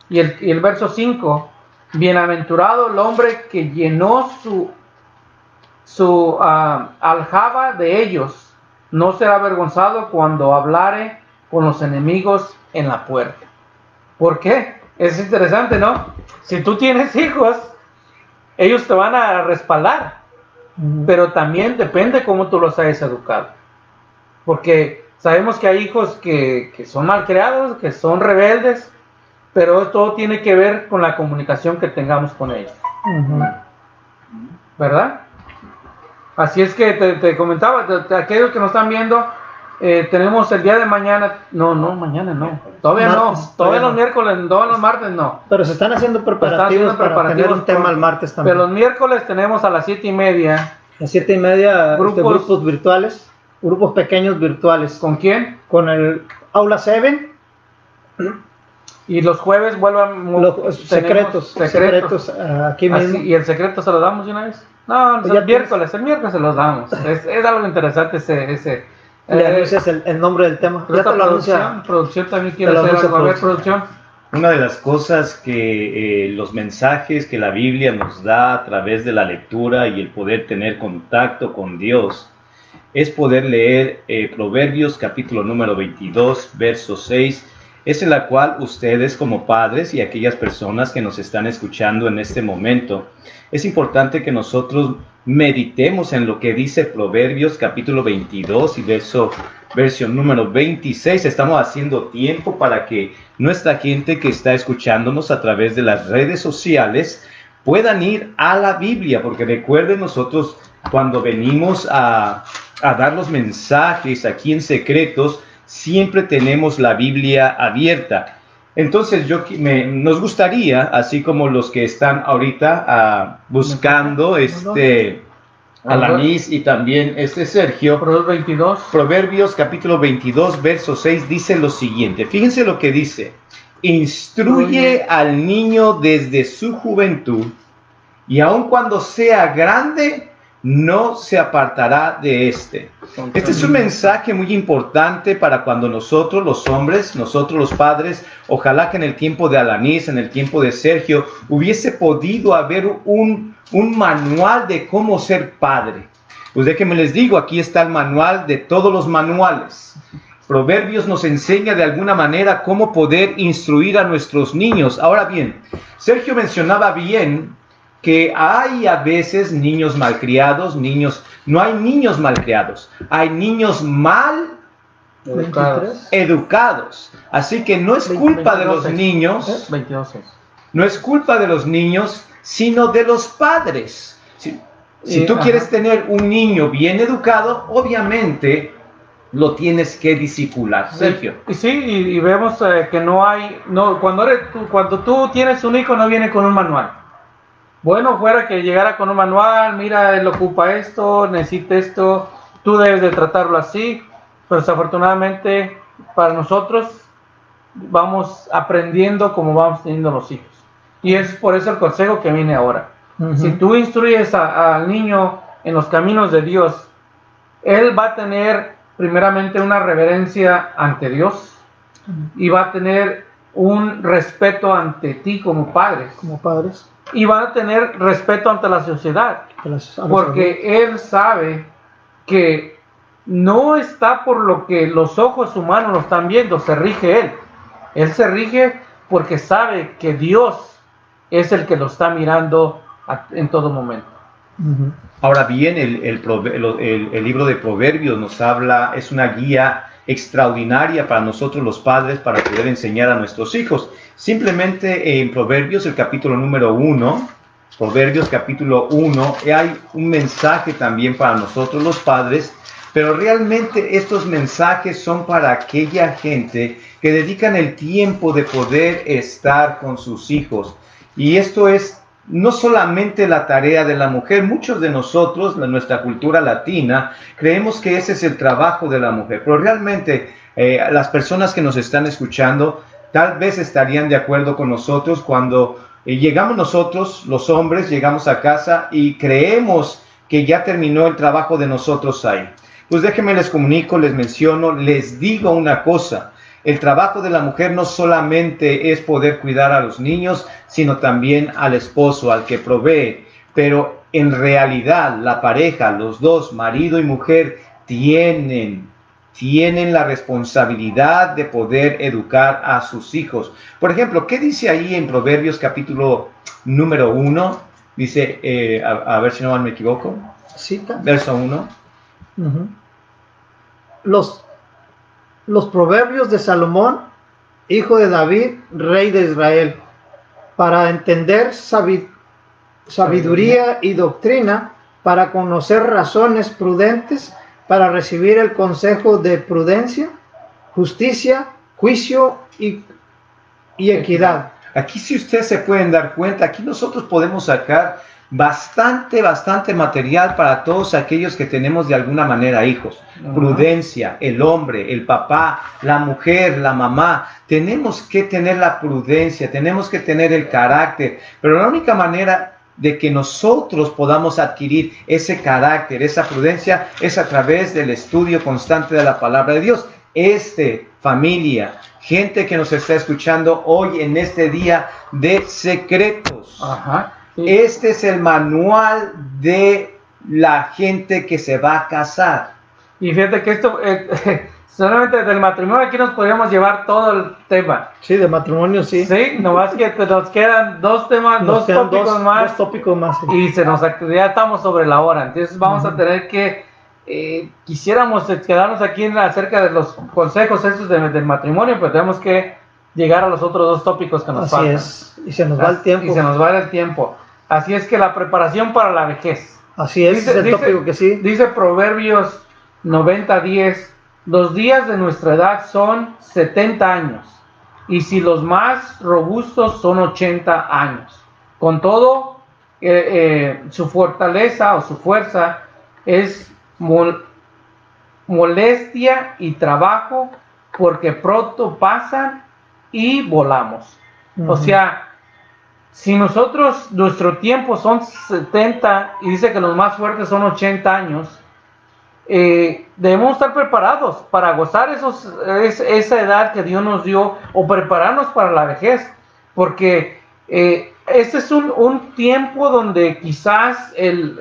Y el, verso 5, bienaventurado el hombre que llenó su, su ah, aljaba de ellos, no será avergonzado cuando hablare con los enemigos en la puerta. ¿Por qué? Es interesante, ¿no? Si tú tienes hijos, ellos te van a respaldar, pero también depende cómo tú los hayas educado. Porque sabemos que hay hijos que, que son mal creados, que son rebeldes, pero todo tiene que ver con la comunicación que tengamos con ellos. ¿Verdad? Así es que te, comentaba, aquellos que nos están viendo, eh, tenemos el día de mañana, no, no, mañana no, todavía no, todavía los miércoles, todos los martes no. Pero se están haciendo preparativos, para tener un tema el martes también. Pero los miércoles tenemos a las siete y media. A las siete y media este, grupos, grupos virtuales, grupos pequeños virtuales. ¿Con quién? Con el Aula 7 y los jueves vuelvan los secretos, secretos, ah, aquí mismo. ¿Y el secreto se lo damos de una vez? No, el miércoles, el miércoles se los damos. es, es, algo interesante ese... ese Le eh, anuncias el, el, nombre del tema. Ya te lo producción, producción también quiere hacer algo. A ver, producción. Una de las cosas que eh, los mensajes que la Biblia nos da a través de la lectura y el poder tener contacto con Dios es poder leer eh, Proverbios capítulo número 22, verso 6, es en la cual ustedes como padres y aquellas personas que nos están escuchando en este momento, es importante que nosotros meditemos en lo que dice Proverbios capítulo 22 y verso, versión número 26. Estamos haciendo tiempo para que nuestra gente que está escuchándonos a través de las redes sociales puedan ir a la Biblia, porque recuerden nosotros cuando venimos a, a dar los mensajes aquí en secretos, siempre tenemos la Biblia abierta. Entonces, yo me, nos gustaría, así como los que están ahorita ah, buscando este Alanis y también este Sergio, Proverbios 22. Proverbios capítulo 22, verso 6 dice lo siguiente. Fíjense lo que dice. Instruye al niño desde su juventud y aun cuando sea grande, no se apartará de este. Este es un mensaje muy importante para cuando nosotros los hombres, nosotros los padres, ojalá que en el tiempo de Alanis, en el tiempo de Sergio, hubiese podido haber un, un manual de cómo ser padre. Pues déjenme les digo, aquí está el manual de todos los manuales. Proverbios nos enseña de alguna manera cómo poder instruir a nuestros niños. Ahora bien, Sergio mencionaba bien que hay a veces niños malcriados, niños, no hay niños malcriados, hay niños mal educados. Así que no es culpa de los niños, no es culpa de los niños, sino de los padres. Si, tú quieres tener un niño bien educado, obviamente lo tienes que disipular, Sergio. Y sí, y, vemos eh, que no hay, no, cuando, cuando tú tienes un hijo no viene con un manual. Bueno, fuera que llegara con un manual, mira, él ocupa esto, necesita esto, tú debes de tratarlo así, pero desafortunadamente para nosotros vamos aprendiendo como vamos teniendo los hijos. Y es por eso el consejo que viene ahora. Si tú instruyes al niño en los caminos de Dios, él va a tener primeramente una reverencia ante Dios y va a tener un respeto ante ti como padres. Como padres y van a tener respeto ante la sociedad, porque él sabe que no está por lo que los ojos humanos lo están viendo, se rige él. Él se rige porque sabe que Dios es el que lo está mirando en todo momento. Ahora bien, el, el, libro de Proverbios nos habla, es una guía extraordinaria para nosotros los padres para poder enseñar a nuestros hijos. Simplemente en Proverbios, el capítulo número 1, Proverbios capítulo 1, hay un mensaje también para nosotros los padres, pero realmente estos mensajes son para aquella gente que dedican el tiempo de poder estar con sus hijos. Y esto es no solamente la tarea de la mujer, muchos de nosotros, en nuestra cultura latina, creemos que ese es el trabajo de la mujer, pero realmente eh, las personas que nos están escuchando tal vez estarían de acuerdo con nosotros cuando eh, llegamos nosotros, los hombres, llegamos a casa y creemos que ya terminó el trabajo de nosotros ahí. Pues déjenme les comunico, les menciono, les digo una cosa. El trabajo de la mujer no solamente es poder cuidar a los niños, sino también al esposo, al que provee. Pero en realidad la pareja, los dos, marido y mujer, tienen tienen la responsabilidad de poder educar a sus hijos. Por ejemplo, ¿qué dice ahí en Proverbios capítulo número 1? Dice, eh, a, ver si no me equivoco. Cita. Verso 1. los, los proverbios de Salomón, hijo de David, rey de Israel, para entender sabiduría y doctrina, para conocer razones prudentes, para recibir el consejo de prudencia, justicia, juicio y, equidad. Aquí si ustedes se pueden dar cuenta, aquí nosotros podemos sacar bastante, bastante material para todos aquellos que tenemos de alguna manera hijos. Prudencia, el hombre, el papá, la mujer, la mamá. Tenemos que tener la prudencia, tenemos que tener el carácter, pero la única manera de que nosotros podamos adquirir ese carácter, esa prudencia, es a través del estudio constante de la palabra de Dios. Este, familia, gente que nos está escuchando hoy en este día de secretos. Este es el manual de la gente que se va a casar. Y fíjate que esto, eh, solamente del matrimonio aquí nos podríamos llevar todo el tema. Sí, de matrimonio sí. Sí, nomás que nos quedan dos temas, dos tópicos más. Dos tópicos más. Y se nos, ya estamos sobre la hora, entonces vamos a tener que, eh, quisiéramos quedarnos aquí en acerca de los consejos estos del matrimonio, pero tenemos que llegar a los otros dos tópicos que nos Así Es. Y se nos va el tiempo. Y se nos va el tiempo. Así es que la preparación para la vejez. Así es, dice, el tópico que sí. Dice Proverbios 90:10, los días de nuestra edad son 70 años, y si los más robustos son 80 años. Con todo, eh, eh, su fortaleza o su fuerza es molestia y trabajo, porque pronto pasan y volamos. O sea, si nosotros, nuestro tiempo son 70 y dice que los más fuertes son 80 años, eh, debemos estar preparados para gozar esos, esa edad que Dios nos dio o prepararnos para la vejez, porque eh, este es un, tiempo donde quizás el,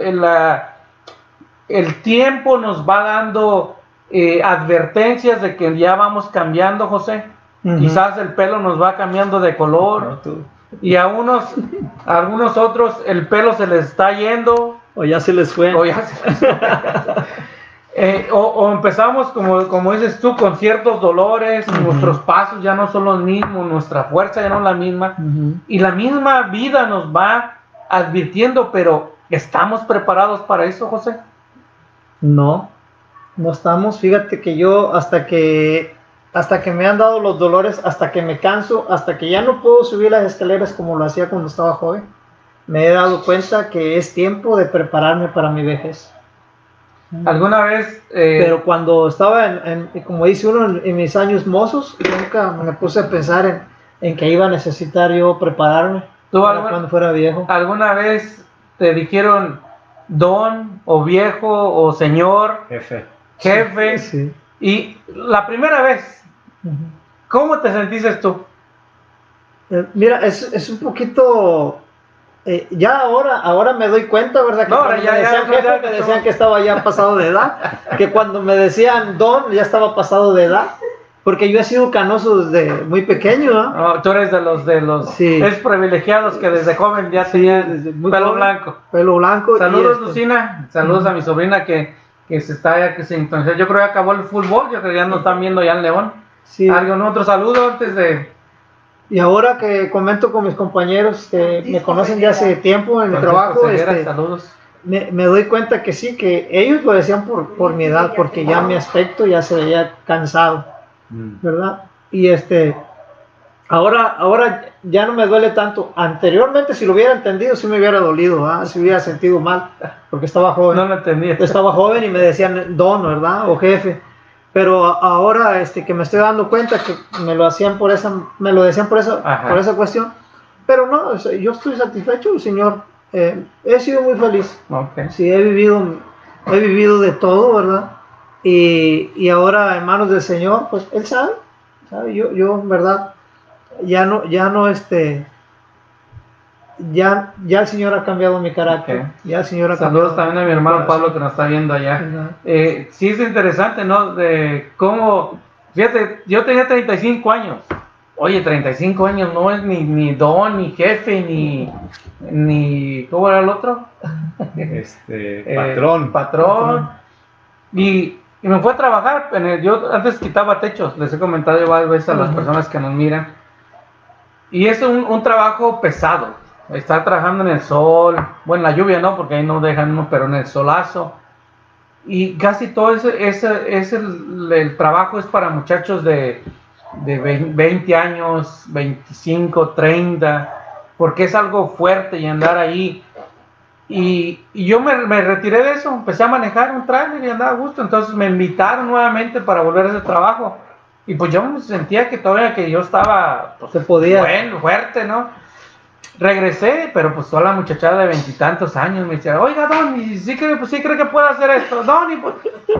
el, tiempo nos va dando eh, advertencias de que ya vamos cambiando, José. Quizás el pelo nos va cambiando de color. y a unos, a algunos otros el pelo se les está yendo. O ya se les fue. O ya se les fue. Eh, o, empezamos, como, como dices tú, con ciertos dolores, nuestros pasos ya no son los mismos, nuestra fuerza ya no es la misma, y la misma vida nos va advirtiendo, pero ¿estamos preparados para eso, José? No, no estamos. Fíjate que yo hasta que hasta que me han dado los dolores, hasta que me canso, hasta que ya no puedo subir las escaleras como lo hacía cuando estaba joven, me he dado cuenta que es tiempo de prepararme para mi vejez. ¿Alguna vez? Eh, Pero cuando estaba, en, como dice uno, en, mis años mozos, nunca me puse a pensar en, que iba a necesitar yo prepararme cuando fuera viejo. ¿Alguna vez te dijeron don o viejo o señor? Jefe. Jefe. Sí, Y la primera vez, ¿cómo te sentiste tú? Eh, mira, es, es un poquito eh, ya ahora, ahora me doy cuenta, ¿verdad? Que cuando me decían jefe, me decían que estaba ya pasado de edad, que cuando me decían don, ya estaba pasado de edad, porque yo he sido canoso desde muy pequeño, ¿no? tú eres de los de los sí. es privilegiados que desde joven ya tenía pelo blanco. Pelo blanco. Saludos, Lucina, saludos a mi sobrina que, que se está, que se entonces yo creo que acabó el fútbol, yo creo que ya no están viendo ya en León. Sí. ¿Algún otro saludo antes de y ahora que comento con mis compañeros que me conocen ya hace tiempo en el trabajo, este, me, doy cuenta que sí, que ellos lo decían por, por mi edad, porque ya mi aspecto ya se veía cansado, mm. ¿verdad? Y este, ahora, ahora ya no me duele tanto. Anteriormente, si lo hubiera entendido, sí me hubiera dolido, ¿ah? si hubiera sentido mal, porque estaba joven. No lo entendía. Estaba joven y me decían don, ¿verdad? O jefe pero ahora este que me estoy dando cuenta que me lo hacían por esa me lo decían por esa por esa cuestión. Pero no yo estoy satisfecho señor. Eh, he sido muy feliz. Okay. sí he vivido he vivido de todo verdad y, y, ahora en manos del señor pues él sabe, ¿sabe? yo yo verdad ya no ya no este ya, ya el Señor ha cambiado mi carácter. Ya el Señor ha Saludos también a mi hermano Pablo que nos está viendo allá. Eh, sí es interesante, ¿no? De cómo, fíjate, yo tenía 35 años. Oye, 35 años no es ni, ni don, ni jefe, ni, ni, ¿cómo era el otro? Este, eh, patrón. patrón. Y, y, me fue a trabajar. En el, yo antes quitaba techos, les he comentado varias veces a las personas que nos miran. Y es un, un trabajo pesado estar trabajando en el sol, bueno, la lluvia no, porque ahí no dejan uno, pero en el solazo. Y casi todo ese, ese, ese el, trabajo es para muchachos de, de 20 años, 25, 30, porque es algo fuerte y andar ahí. Y, y yo me, me, retiré de eso, empecé a manejar un trailer y andaba a gusto. Entonces me invitaron nuevamente para volver a ese trabajo. Y pues yo me sentía que todavía que yo estaba, pues, se podía. Bueno, fuerte, ¿no? Regresé, pero pues toda la muchachada de veintitantos años me decía, oiga, Don, ¿y sí, cree, pues, sí cree que puede hacer esto? Don, y pues,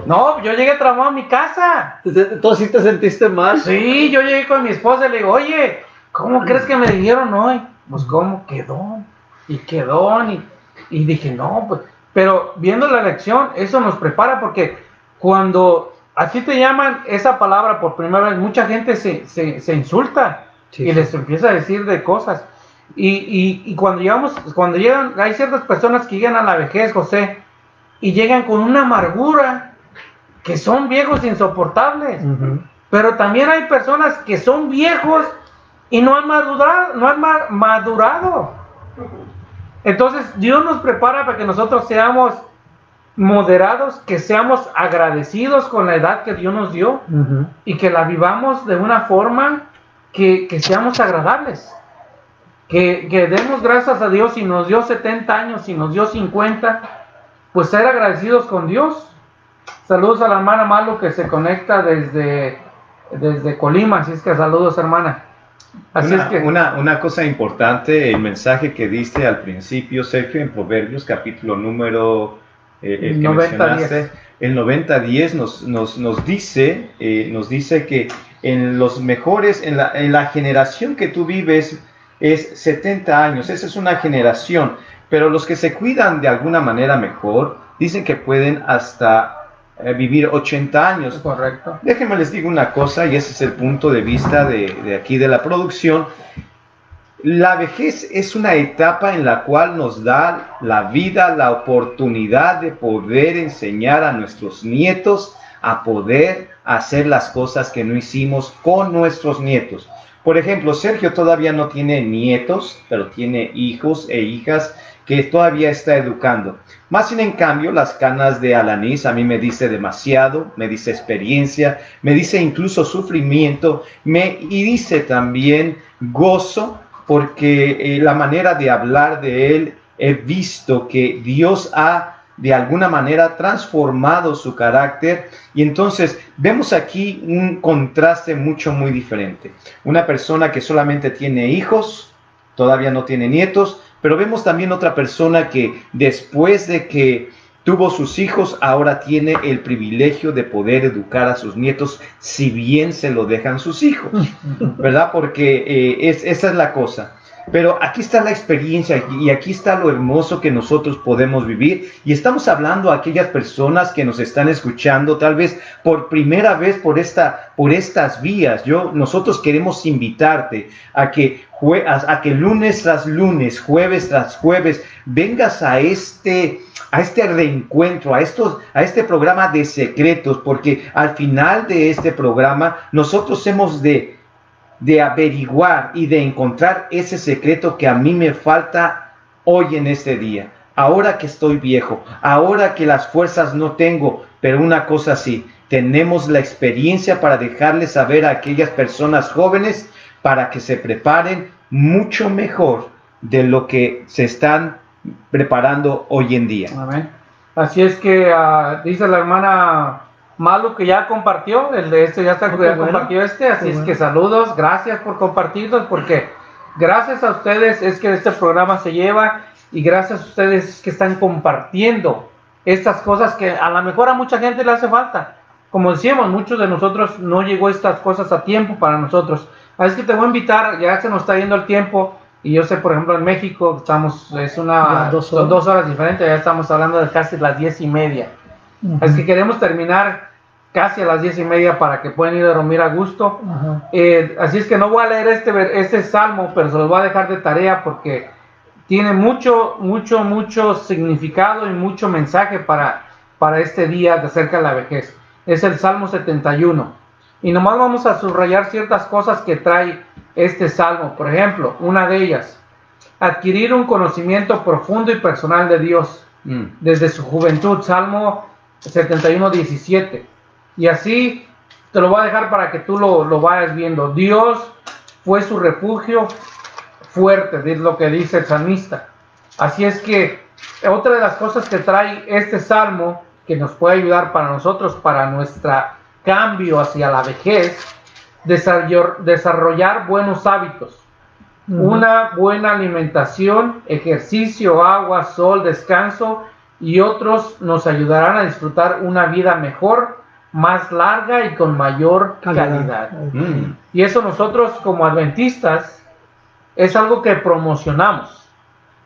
no, yo llegué trabajo a mi casa. ¿Tú sí te sentiste mal? Sí, yo llegué con mi esposa y le digo, oye, ¿cómo crees que me dijeron hoy? Pues, ¿cómo? Que Don, y que Don, y, y dije, no, pues, pero viendo la lección, eso nos prepara porque cuando a ti te llaman esa palabra por primera vez, mucha gente se, se, insulta y les empieza a decir de cosas. Y, y, y, cuando llegamos, cuando llegan, hay ciertas personas que llegan a la vejez, José, y llegan con una amargura, que son viejos insoportables. Pero también hay personas que son viejos y no han madurado, no han madurado. Entonces Dios nos prepara para que nosotros seamos moderados, que seamos agradecidos con la edad que Dios nos dio y que la vivamos de una forma que, seamos agradables. Que, que, demos gracias a Dios si nos dio 70 años, si nos dio 50, pues ser agradecidos con Dios. Saludos a la hermana Malo que se conecta desde, desde Colima, así es que saludos hermana. Así una, es que... una, cosa importante, el mensaje que diste al principio, Sergio, en Proverbios capítulo número eh, el que 90, el 90-10 nos, nos, nos, dice, eh, nos dice que en los mejores, en la, en la generación que tú vives es 70 años, esa es una generación, pero los que se cuidan de alguna manera mejor, dicen que pueden hasta eh, vivir 80 años. Correcto. Déjenme les digo una cosa, y ese es el punto de vista de, de aquí de la producción. La vejez es una etapa en la cual nos da la vida la oportunidad de poder enseñar a nuestros nietos a poder hacer las cosas que no hicimos con nuestros nietos. Por ejemplo, Sergio todavía no tiene nietos, pero tiene hijos e hijas que todavía está educando. Más sin en cambio, las canas de Alanis a mí me dice demasiado, me dice experiencia, me dice incluso sufrimiento, me y dice también gozo, porque eh, la manera de hablar de él he visto que Dios ha de alguna manera transformado su carácter y entonces vemos aquí un contraste mucho muy diferente. Una persona que solamente tiene hijos, todavía no tiene nietos, pero vemos también otra persona que después de que tuvo sus hijos, ahora tiene el privilegio de poder educar a sus nietos si bien se lo dejan sus hijos, ¿verdad? Porque eh, es, esa es la cosa. Pero aquí está la experiencia y aquí está lo hermoso que nosotros podemos vivir. Y estamos hablando a aquellas personas que nos están escuchando, tal vez por primera vez por, esta, por estas vías. Yo, nosotros queremos invitarte a que, a, que lunes tras lunes, jueves tras jueves, vengas a este, a este reencuentro, a, estos, a este programa de secretos, porque al final de este programa nosotros hemos de de averiguar y de encontrar ese secreto que a mí me falta hoy en este día. Ahora que estoy viejo, ahora que las fuerzas no tengo, pero una cosa sí, tenemos la experiencia para dejarles saber a aquellas personas jóvenes para que se preparen mucho mejor de lo que se están preparando hoy en día. Así es que ah, dice la hermana Malo que ya compartió, el de este ya está ya compartió este, así es que saludos, gracias por compartirlos, porque gracias a ustedes es que este programa se lleva y gracias a ustedes que están compartiendo estas cosas que a lo mejor a mucha gente le hace falta. Como decíamos, muchos de nosotros no llegó estas cosas a tiempo para nosotros. Así que te voy a invitar, ya se nos está yendo el tiempo, y yo sé, por ejemplo, en México estamos, es una, dos horas. son dos horas diferentes, ya estamos hablando de casi las diez y media. Es que queremos terminar casi a las diez y media para que puedan ir a dormir a gusto. Eh, así es que no voy a leer este, este salmo, pero se los voy a dejar de tarea porque tiene mucho, mucho, mucho significado y mucho mensaje para, para este día de acerca de la vejez. Es el Salmo 71. Y nomás vamos a subrayar ciertas cosas que trae este salmo. Por ejemplo, una de ellas, adquirir un conocimiento profundo y personal de Dios mm. desde su juventud. Salmo 71, 17. Y así te lo voy a dejar para que tú lo, vayas viendo. Dios fue su refugio fuerte, es lo que dice el salmista. Así es que otra de las cosas que trae este salmo, que nos puede ayudar para nosotros, para nuestro cambio hacia la vejez, desarrollar buenos hábitos. Una buena alimentación, ejercicio, agua, sol, descanso y otros nos ayudarán a disfrutar una vida mejor, más larga y con mayor calidad. Mm. Y eso nosotros como adventistas es algo que promocionamos,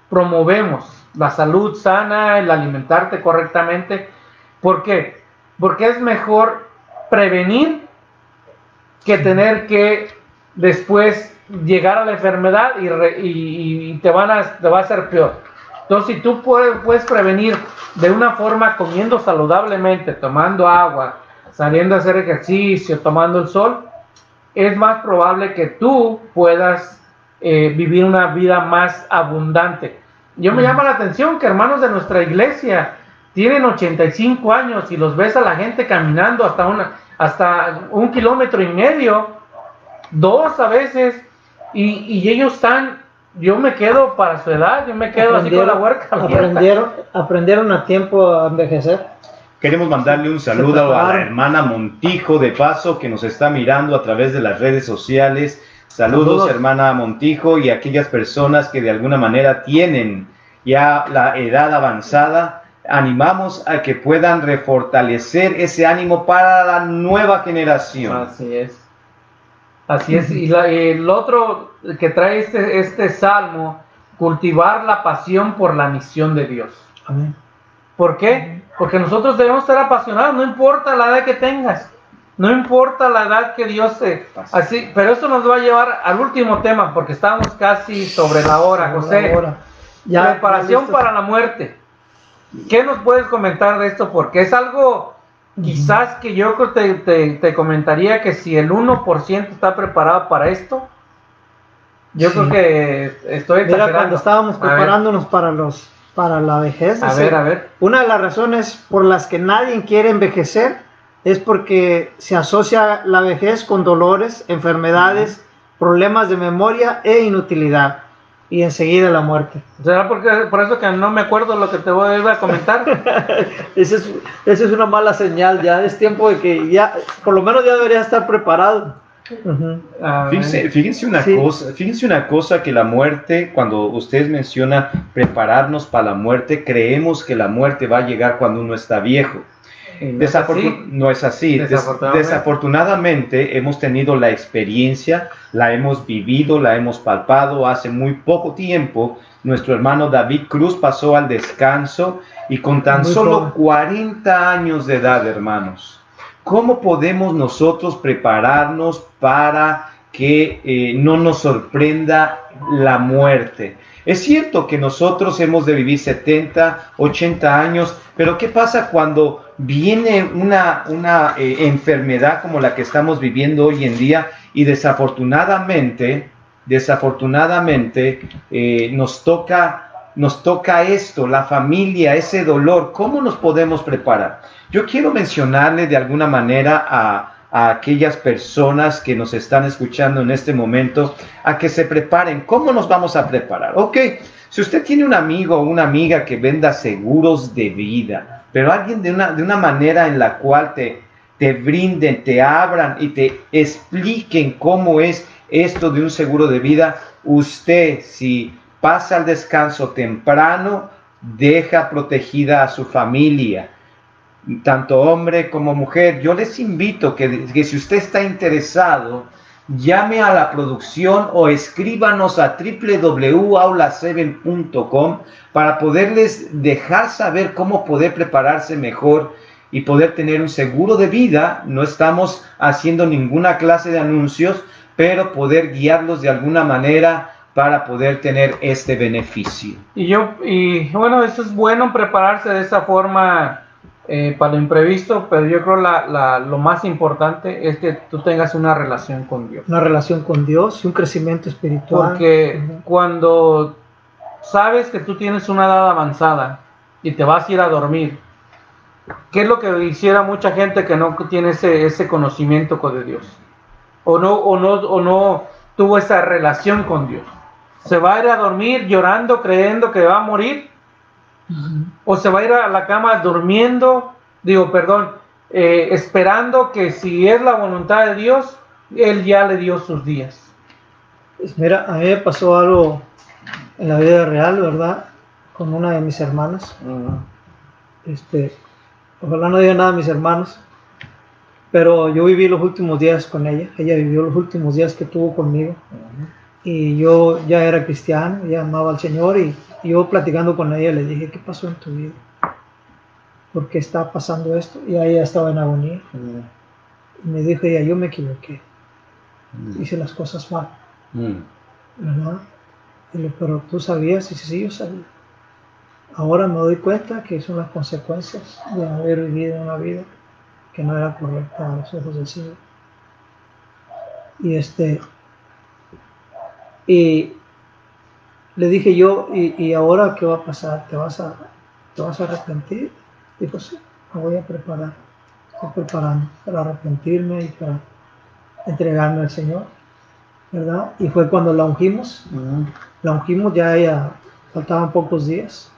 promovemos la salud sana, el alimentarte correctamente, porque porque es mejor prevenir que tener que después llegar a la enfermedad y, te, van a, te va a hacer peor. Entonces, si tú puedes, puedes prevenir de una forma comiendo saludablemente, tomando agua, saliendo a hacer ejercicio, tomando el sol, es más probable que tú puedas eh, vivir una vida más abundante. Yo me llama la atención que hermanos de nuestra iglesia tienen 85 años y los ves a la gente caminando hasta, una, hasta un kilómetro y medio, dos a veces, y, ellos están, yo me quedo para su edad, yo me quedo así con la huerca. Aprendieron, aprendieron a tiempo a envejecer. Queremos mandarle un saludo a la hermana Montijo de Paso que nos está mirando a través de las redes sociales. Saludos, hermana Montijo y aquellas personas que de alguna manera tienen ya la edad avanzada. Animamos a que puedan refortalecer ese ánimo para la nueva generación. Así es. Así es. Y el otro que trae este, este salmo, cultivar la pasión por la misión de Dios. Amén. ¿Por qué? Porque nosotros debemos estar apasionados, no importa la edad que tengas, no importa la edad que Dios te... Así, pero esto nos va a llevar al último tema, porque estamos casi sobre la hora, José. Ya, Preparación para la muerte. ¿Qué nos puedes comentar de esto? Porque es algo Quizás que yo te, te, comentaría que si el 1% está preparado para esto, yo creo que estoy Mira, cuando estábamos preparándonos para los para la vejez, a ver, a ver. una de las razones por las que nadie quiere envejecer es porque se asocia la vejez con dolores, enfermedades, problemas de memoria e inutilidad y enseguida la muerte. ¿Será porque, por eso que no me acuerdo lo que te voy a comentar? esa, es, es, una mala señal, ya es tiempo de que ya, por lo menos ya debería estar preparado. fíjense, una cosa, fíjense una cosa que la muerte, cuando ustedes mencionan prepararnos para la muerte, creemos que la muerte va a llegar cuando uno está viejo. No es, así. Desafortunadamente. hemos tenido la experiencia, la hemos vivido, la hemos palpado. Hace muy poco tiempo nuestro hermano David Cruz pasó al descanso y con tan solo 40 años de edad, hermanos. ¿Cómo podemos nosotros prepararnos para que eh, no nos sorprenda la muerte? Es cierto que nosotros hemos de vivir 70, 80 años, pero ¿qué pasa cuando viene una, una eh, enfermedad como la que estamos viviendo hoy en día y desafortunadamente, desafortunadamente eh, nos toca nos toca esto, la familia, ese dolor, ¿cómo nos podemos preparar? Yo quiero mencionarle de alguna manera a, a aquellas personas que nos están escuchando en este momento a que se preparen. ¿Cómo nos vamos a preparar? Ok, si usted tiene un amigo o una amiga que venda seguros de vida, pero alguien de una, de una manera en la cual te, te brinden, te abran y te expliquen cómo es esto de un seguro de vida, usted si pasa el descanso temprano, deja protegida a su familia, tanto hombre como mujer. Yo les invito que, que si usted está interesado, llame a la producción o escríbanos a www.aula7.com para poderles dejar saber cómo poder prepararse mejor y poder tener un seguro de vida. No estamos haciendo ninguna clase de anuncios, pero poder guiarlos de alguna manera para poder tener este beneficio. Y yo, y bueno, eso es bueno prepararse de esa forma eh, para lo imprevisto, pero yo creo la, lo más importante es que tú tengas una relación con Dios. Una relación con Dios y un crecimiento espiritual. Porque cuando sabes que tú tienes una edad avanzada y te vas a ir a dormir, ¿qué es lo que hiciera mucha gente que no tiene ese, ese conocimiento con Dios? O no, o, no, o no tuvo esa relación con Dios. Se va a ir a dormir llorando, creyendo que va a morir o se va a ir a la cama durmiendo, digo, perdón, eh, esperando que si es la voluntad de Dios, Él ya le dio sus días. Pues mira, a mí me pasó algo en la vida real, ¿verdad? Con una de mis hermanas. Este, ojalá no diga nada a mis hermanos, pero yo viví los últimos días con ella. Ella vivió los últimos días que tuvo conmigo. Y yo ya era cristiano, ya amaba al Señor y yo platicando con ella le dije, ¿qué pasó en tu vida? ¿por qué está pasando esto? Y ahí estaba en agonía. Y me dijo ella, yo me equivoqué. Hice las cosas mal. ¿Verdad? pero tú sabías, y sí, yo sabía. Ahora me doy cuenta que son las consecuencias de haber vivido una vida que no era correcta a los ojos del Señor. Y este, y le dije yo, ¿y, ahora qué va a pasar? ¿Te vas a, te vas a arrepentir? Dijo, sí, me voy a preparar. Estoy preparando para arrepentirme y para entregarme al Señor. ¿Verdad? Y fue cuando la ungimos. La ungimos ya, ya faltaban pocos días.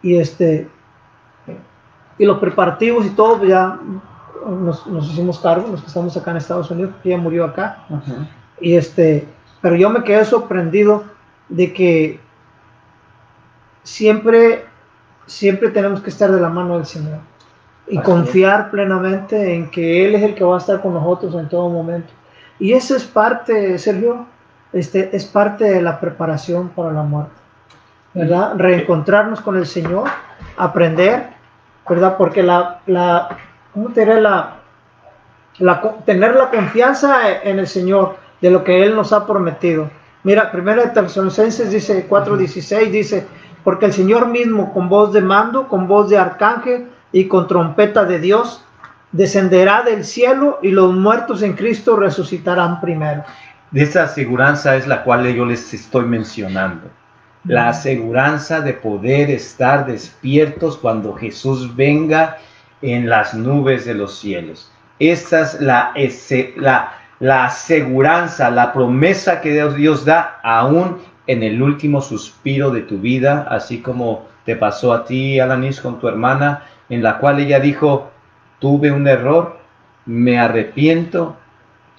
Y este, y los preparativos y todo, pues ya nos, hicimos cargo, los que estamos acá en Estados Unidos, porque ella murió acá. Y este, pero yo me quedé sorprendido de que siempre, siempre tenemos que estar de la mano del Señor y confiar plenamente en que Él es el que va a estar con nosotros en todo momento. Y eso es parte, Sergio, este, es parte de la preparación para la muerte. ¿verdad? Reencontrarnos con el Señor, aprender, ¿verdad? Porque la, la ¿cómo te diré? La, la, tener la confianza en el Señor de lo que Él nos ha prometido. Mira, primera de Tesalonicenses dice 4.16, dice, porque el Señor mismo con voz de mando, con voz de arcángel y con trompeta de Dios, descenderá del cielo y los muertos en Cristo resucitarán primero. De esa aseguranza es la cual yo les estoy mencionando la aseguranza de poder estar despiertos cuando Jesús venga en las nubes de los cielos. Esta es la, la, la aseguranza, la promesa que Dios, Dios da aún en el último suspiro de tu vida, así como te pasó a ti, Alanis, con tu hermana, en la cual ella dijo, tuve un error, me arrepiento,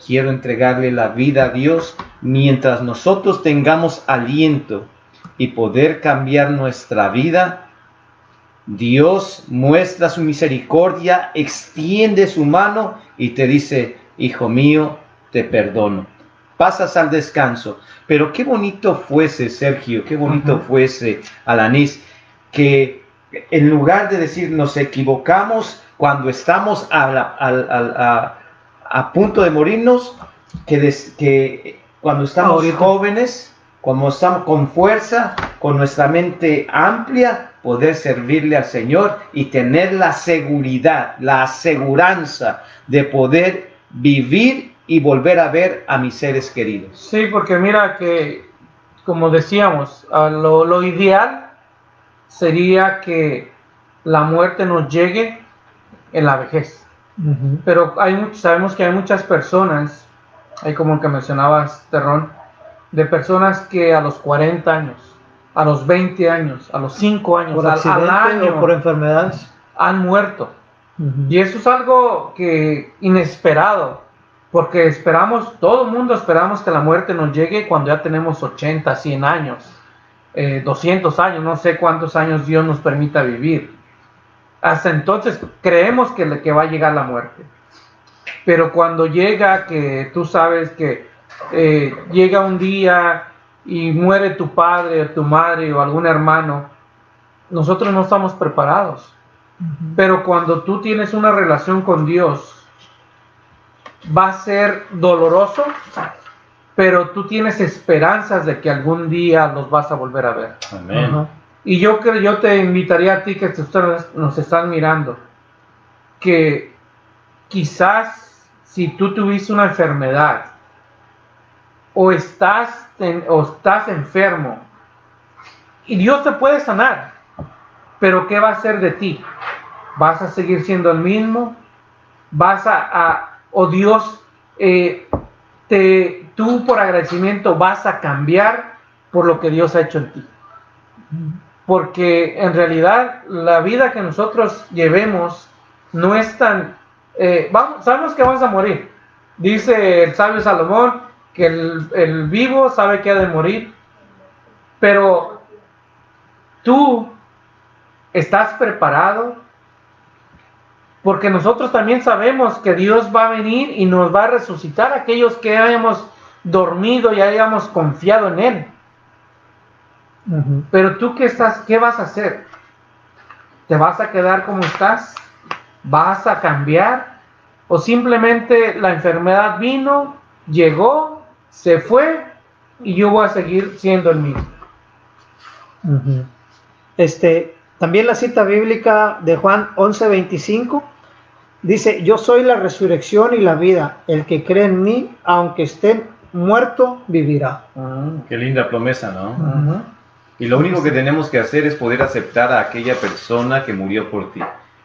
quiero entregarle la vida a Dios, mientras nosotros tengamos aliento y poder cambiar nuestra vida, Dios muestra su misericordia, extiende su mano y te dice, hijo mío, te perdono. Pasas al descanso. Pero qué bonito fuese, Sergio, qué bonito fuese, Alanis, que en lugar de decir nos equivocamos cuando estamos a, a, punto de morirnos, que, que cuando estamos jóvenes, como estamos con fuerza, con nuestra mente amplia, poder servirle al Señor y tener la seguridad, la aseguranza de poder vivir y volver a ver a mis seres queridos. Sí, porque mira que, como decíamos, lo, ideal sería que la muerte nos llegue en la vejez. Pero hay, sabemos que hay muchas personas, hay como que mencionabas, Terrón, de personas que a los 40 años, a los 20 años, a los 5 años, por al, año, por enfermedades, han muerto. Y eso es algo que inesperado, porque esperamos, todo el mundo esperamos que la muerte nos llegue cuando ya tenemos 80, 100 años, 200 eh, años, no sé cuántos años Dios nos permita vivir. Hasta entonces creemos que, que va a llegar la muerte. Pero cuando llega que tú sabes que eh, llega un día y muere tu padre o tu madre o algún hermano, nosotros no estamos preparados. Pero cuando tú tienes una relación con Dios, va a ser doloroso, pero tú tienes esperanzas de que algún día los vas a volver a ver. Y yo creo, yo te invitaría a ti que nos están mirando, que quizás si tú tuviste una enfermedad o estás, o estás enfermo y Dios te puede sanar, pero ¿qué va a hacer de ti? ¿Vas a seguir siendo el mismo? ¿Vas a, o Dios, eh, te, tú por agradecimiento vas a cambiar por lo que Dios ha hecho en ti? Porque en realidad la vida que nosotros llevemos no es tan... Eh, vamos, sabemos que vamos a morir. Dice el sabio Salomón, que el, vivo sabe que ha de morir, pero tú estás preparado porque nosotros también sabemos que Dios va a venir y nos va a resucitar aquellos que hayamos dormido y hayamos confiado en Él. Pero tú qué estás, qué vas a hacer? ¿Te vas a quedar como estás? ¿Vas a cambiar? ¿O simplemente la enfermedad vino, llegó, se fue y yo voy a seguir siendo el mismo? Este, también la cita bíblica de Juan 11:25 dice, yo soy la resurrección y la vida, el que cree en mí, aunque esté muerto, vivirá. Ah, qué linda promesa, ¿no? Y lo único que tenemos que hacer es poder aceptar a aquella persona que murió por ti,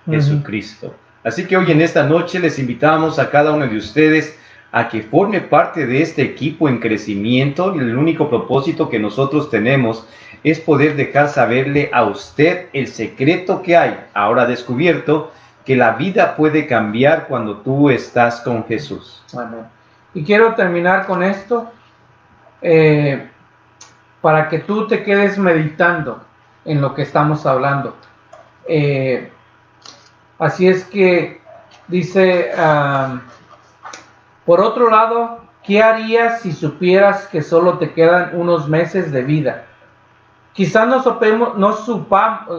Jesucristo. Así que hoy en esta noche les invitamos a cada uno de ustedes a que forme parte de este equipo en crecimiento y el único propósito que nosotros tenemos es poder dejar saberle a usted el secreto que hay, ahora descubierto, que la vida puede cambiar cuando tú estás con Jesús. Y quiero terminar con esto eh, para que tú te quedes meditando en lo que estamos hablando. Eh, así es que dice, por otro lado, ¿qué harías si supieras que solo te quedan unos meses de vida? Quizás no, no,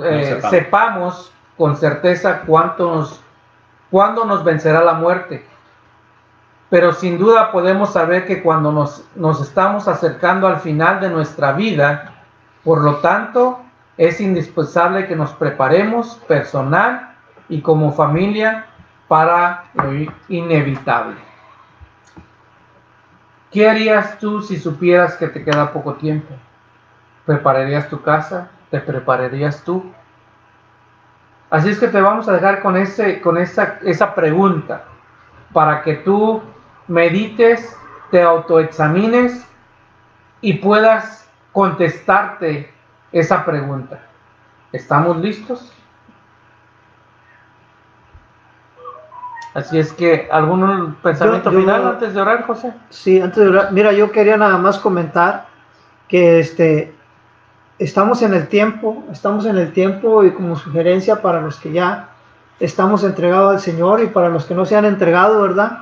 eh, sepamos con certeza cuándo nos vencerá la muerte, pero sin duda podemos saber que cuando nos, nos estamos acercando al final de nuestra vida, por lo tanto, es indispensable que nos preparemos personal y como familia para lo inevitable. ¿Qué harías tú si supieras que te queda poco tiempo? ¿Prepararías tu casa? ¿Te prepararías tú? Así es que te vamos a dejar con, ese, con esa, esa pregunta para que tú medites, te autoexamines y puedas contestarte esa pregunta. ¿Estamos listos? Así es que, ¿algún pensamiento final antes de orar, José? Sí, antes de orar. Mira, yo quería nada más comentar que este, estamos en el tiempo, estamos en el tiempo y como sugerencia para los que ya estamos entregados al Señor y para los que no se han entregado, ¿verdad?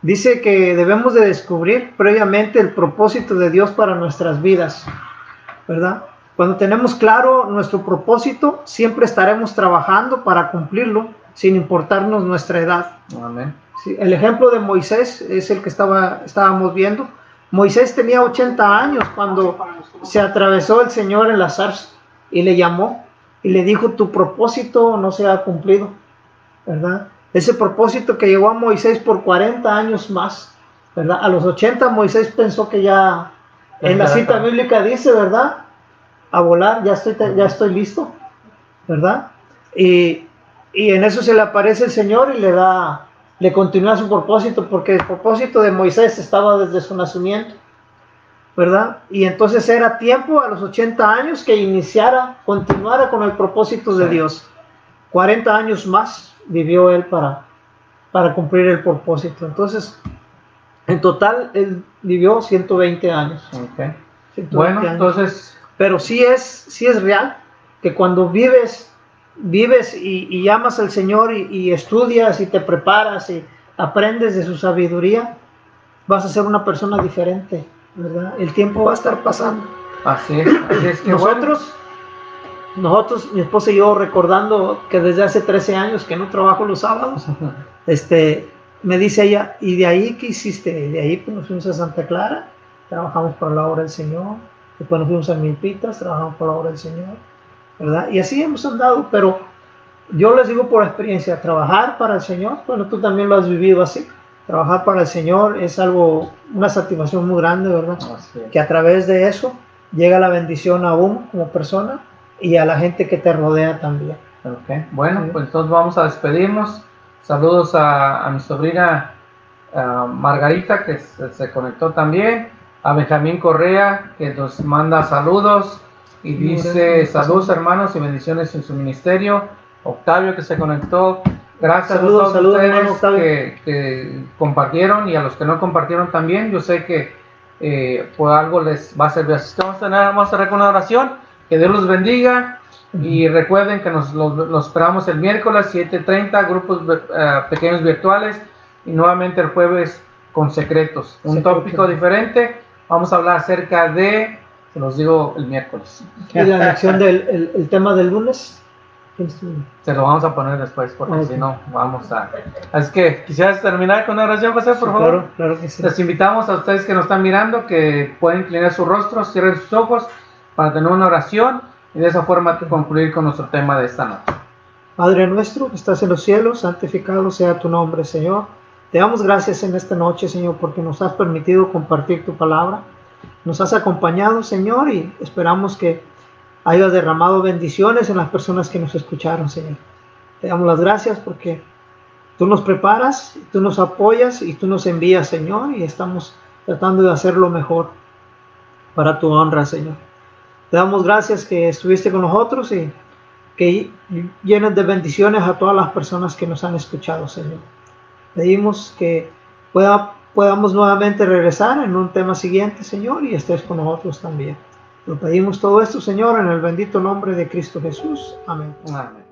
Dice que debemos de descubrir previamente el propósito de Dios para nuestras vidas, ¿verdad? Cuando tenemos claro nuestro propósito, siempre estaremos trabajando para cumplirlo sin importarnos nuestra edad. Amén. el ejemplo de Moisés es el que estaba, estábamos viendo Moisés tenía 80 años cuando se atravesó el Señor en la zarza y le llamó y le dijo, tu propósito no se ha cumplido, ¿verdad? Ese propósito que llevó a Moisés por 40 años más, ¿verdad? A los 80 Moisés pensó que ya, en la cita bíblica dice, ¿verdad? A volar, ya estoy, ya estoy listo, ¿verdad? Y, y en eso se le aparece el Señor y le da le continúa su propósito, porque el propósito de Moisés estaba desde su nacimiento, ¿verdad? Y entonces era tiempo a los 80 años que iniciara, continuara con el propósito de Dios. 40 años más vivió él para, para cumplir el propósito. Entonces, en total, él vivió 120 años. bueno, entonces... Pero sí es, sí es real que cuando vives vives y, y amas al Señor y, estudias y te preparas y aprendes de su sabiduría, vas a ser una persona diferente, ¿verdad? El tiempo va a estar pasando. Así es. nosotros, nosotros, mi esposa y yo, recordando que desde hace 13 años que no trabajo los sábados, este, me dice ella, ¿y de ahí qué hiciste? De ahí pues, nos fuimos a Santa Clara, trabajamos por la obra del Señor, después nos fuimos a Milpitas, trabajamos por la obra del Señor ¿verdad? Y así hemos andado, pero yo les digo por experiencia, trabajar para el Señor, bueno, tú también lo has vivido así. Trabajar para el Señor es algo, una satisfacción muy grande, ¿verdad? Que a través de eso llega la bendición a uno como persona y a la gente que te rodea también. Okay. Bueno, pues entonces vamos a despedirnos. Saludos a, mi sobrina Margarita, que se, conectó también. A Benjamín Correa, que nos manda saludos. Y dice, saludos hermanos y bendiciones en su ministerio. Octavio que se conectó. Gracias a todos ustedes que, compartieron y a los que no compartieron también. Yo sé que eh, por algo les va a servir. Así que vamos a, tener, vamos a una oración. Que Dios los bendiga. Y recuerden que nos los, esperamos el miércoles 7.30, grupos eh, pequeños virtuales. Y nuevamente el jueves con secretos. Un tópico diferente. Vamos a hablar acerca de se los digo el miércoles. ¿Y la lección del el, tema del lunes? Se lo vamos a poner después porque si no vamos a... Así que quisieras terminar con una oración, José, por favor. Claro, claro que sí. Les invitamos a ustedes que nos están mirando que pueden inclinar su rostro, cierren sus ojos para tener una oración y de esa forma concluir con nuestro tema de esta noche. Padre nuestro que estás en los cielos, santificado sea tu nombre, Señor. Te damos gracias en esta noche, Señor, porque nos has permitido compartir tu palabra. Nos has acompañado, Señor, y esperamos que hayas derramado bendiciones en las personas que nos escucharon, Señor. Te damos las gracias porque tú nos preparas, tú nos apoyas y tú nos envías, Señor, y estamos tratando de hacer lo mejor para tu honra, Señor. Te damos gracias que estuviste con nosotros y que llenes de bendiciones a todas las personas que nos han escuchado, Señor. Pedimos que pueda, podamos nuevamente regresar en un tema siguiente, Señor, y estés con nosotros también. Lo pedimos todo esto, Señor, en el bendito nombre de Cristo Jesús. Amén. Amén.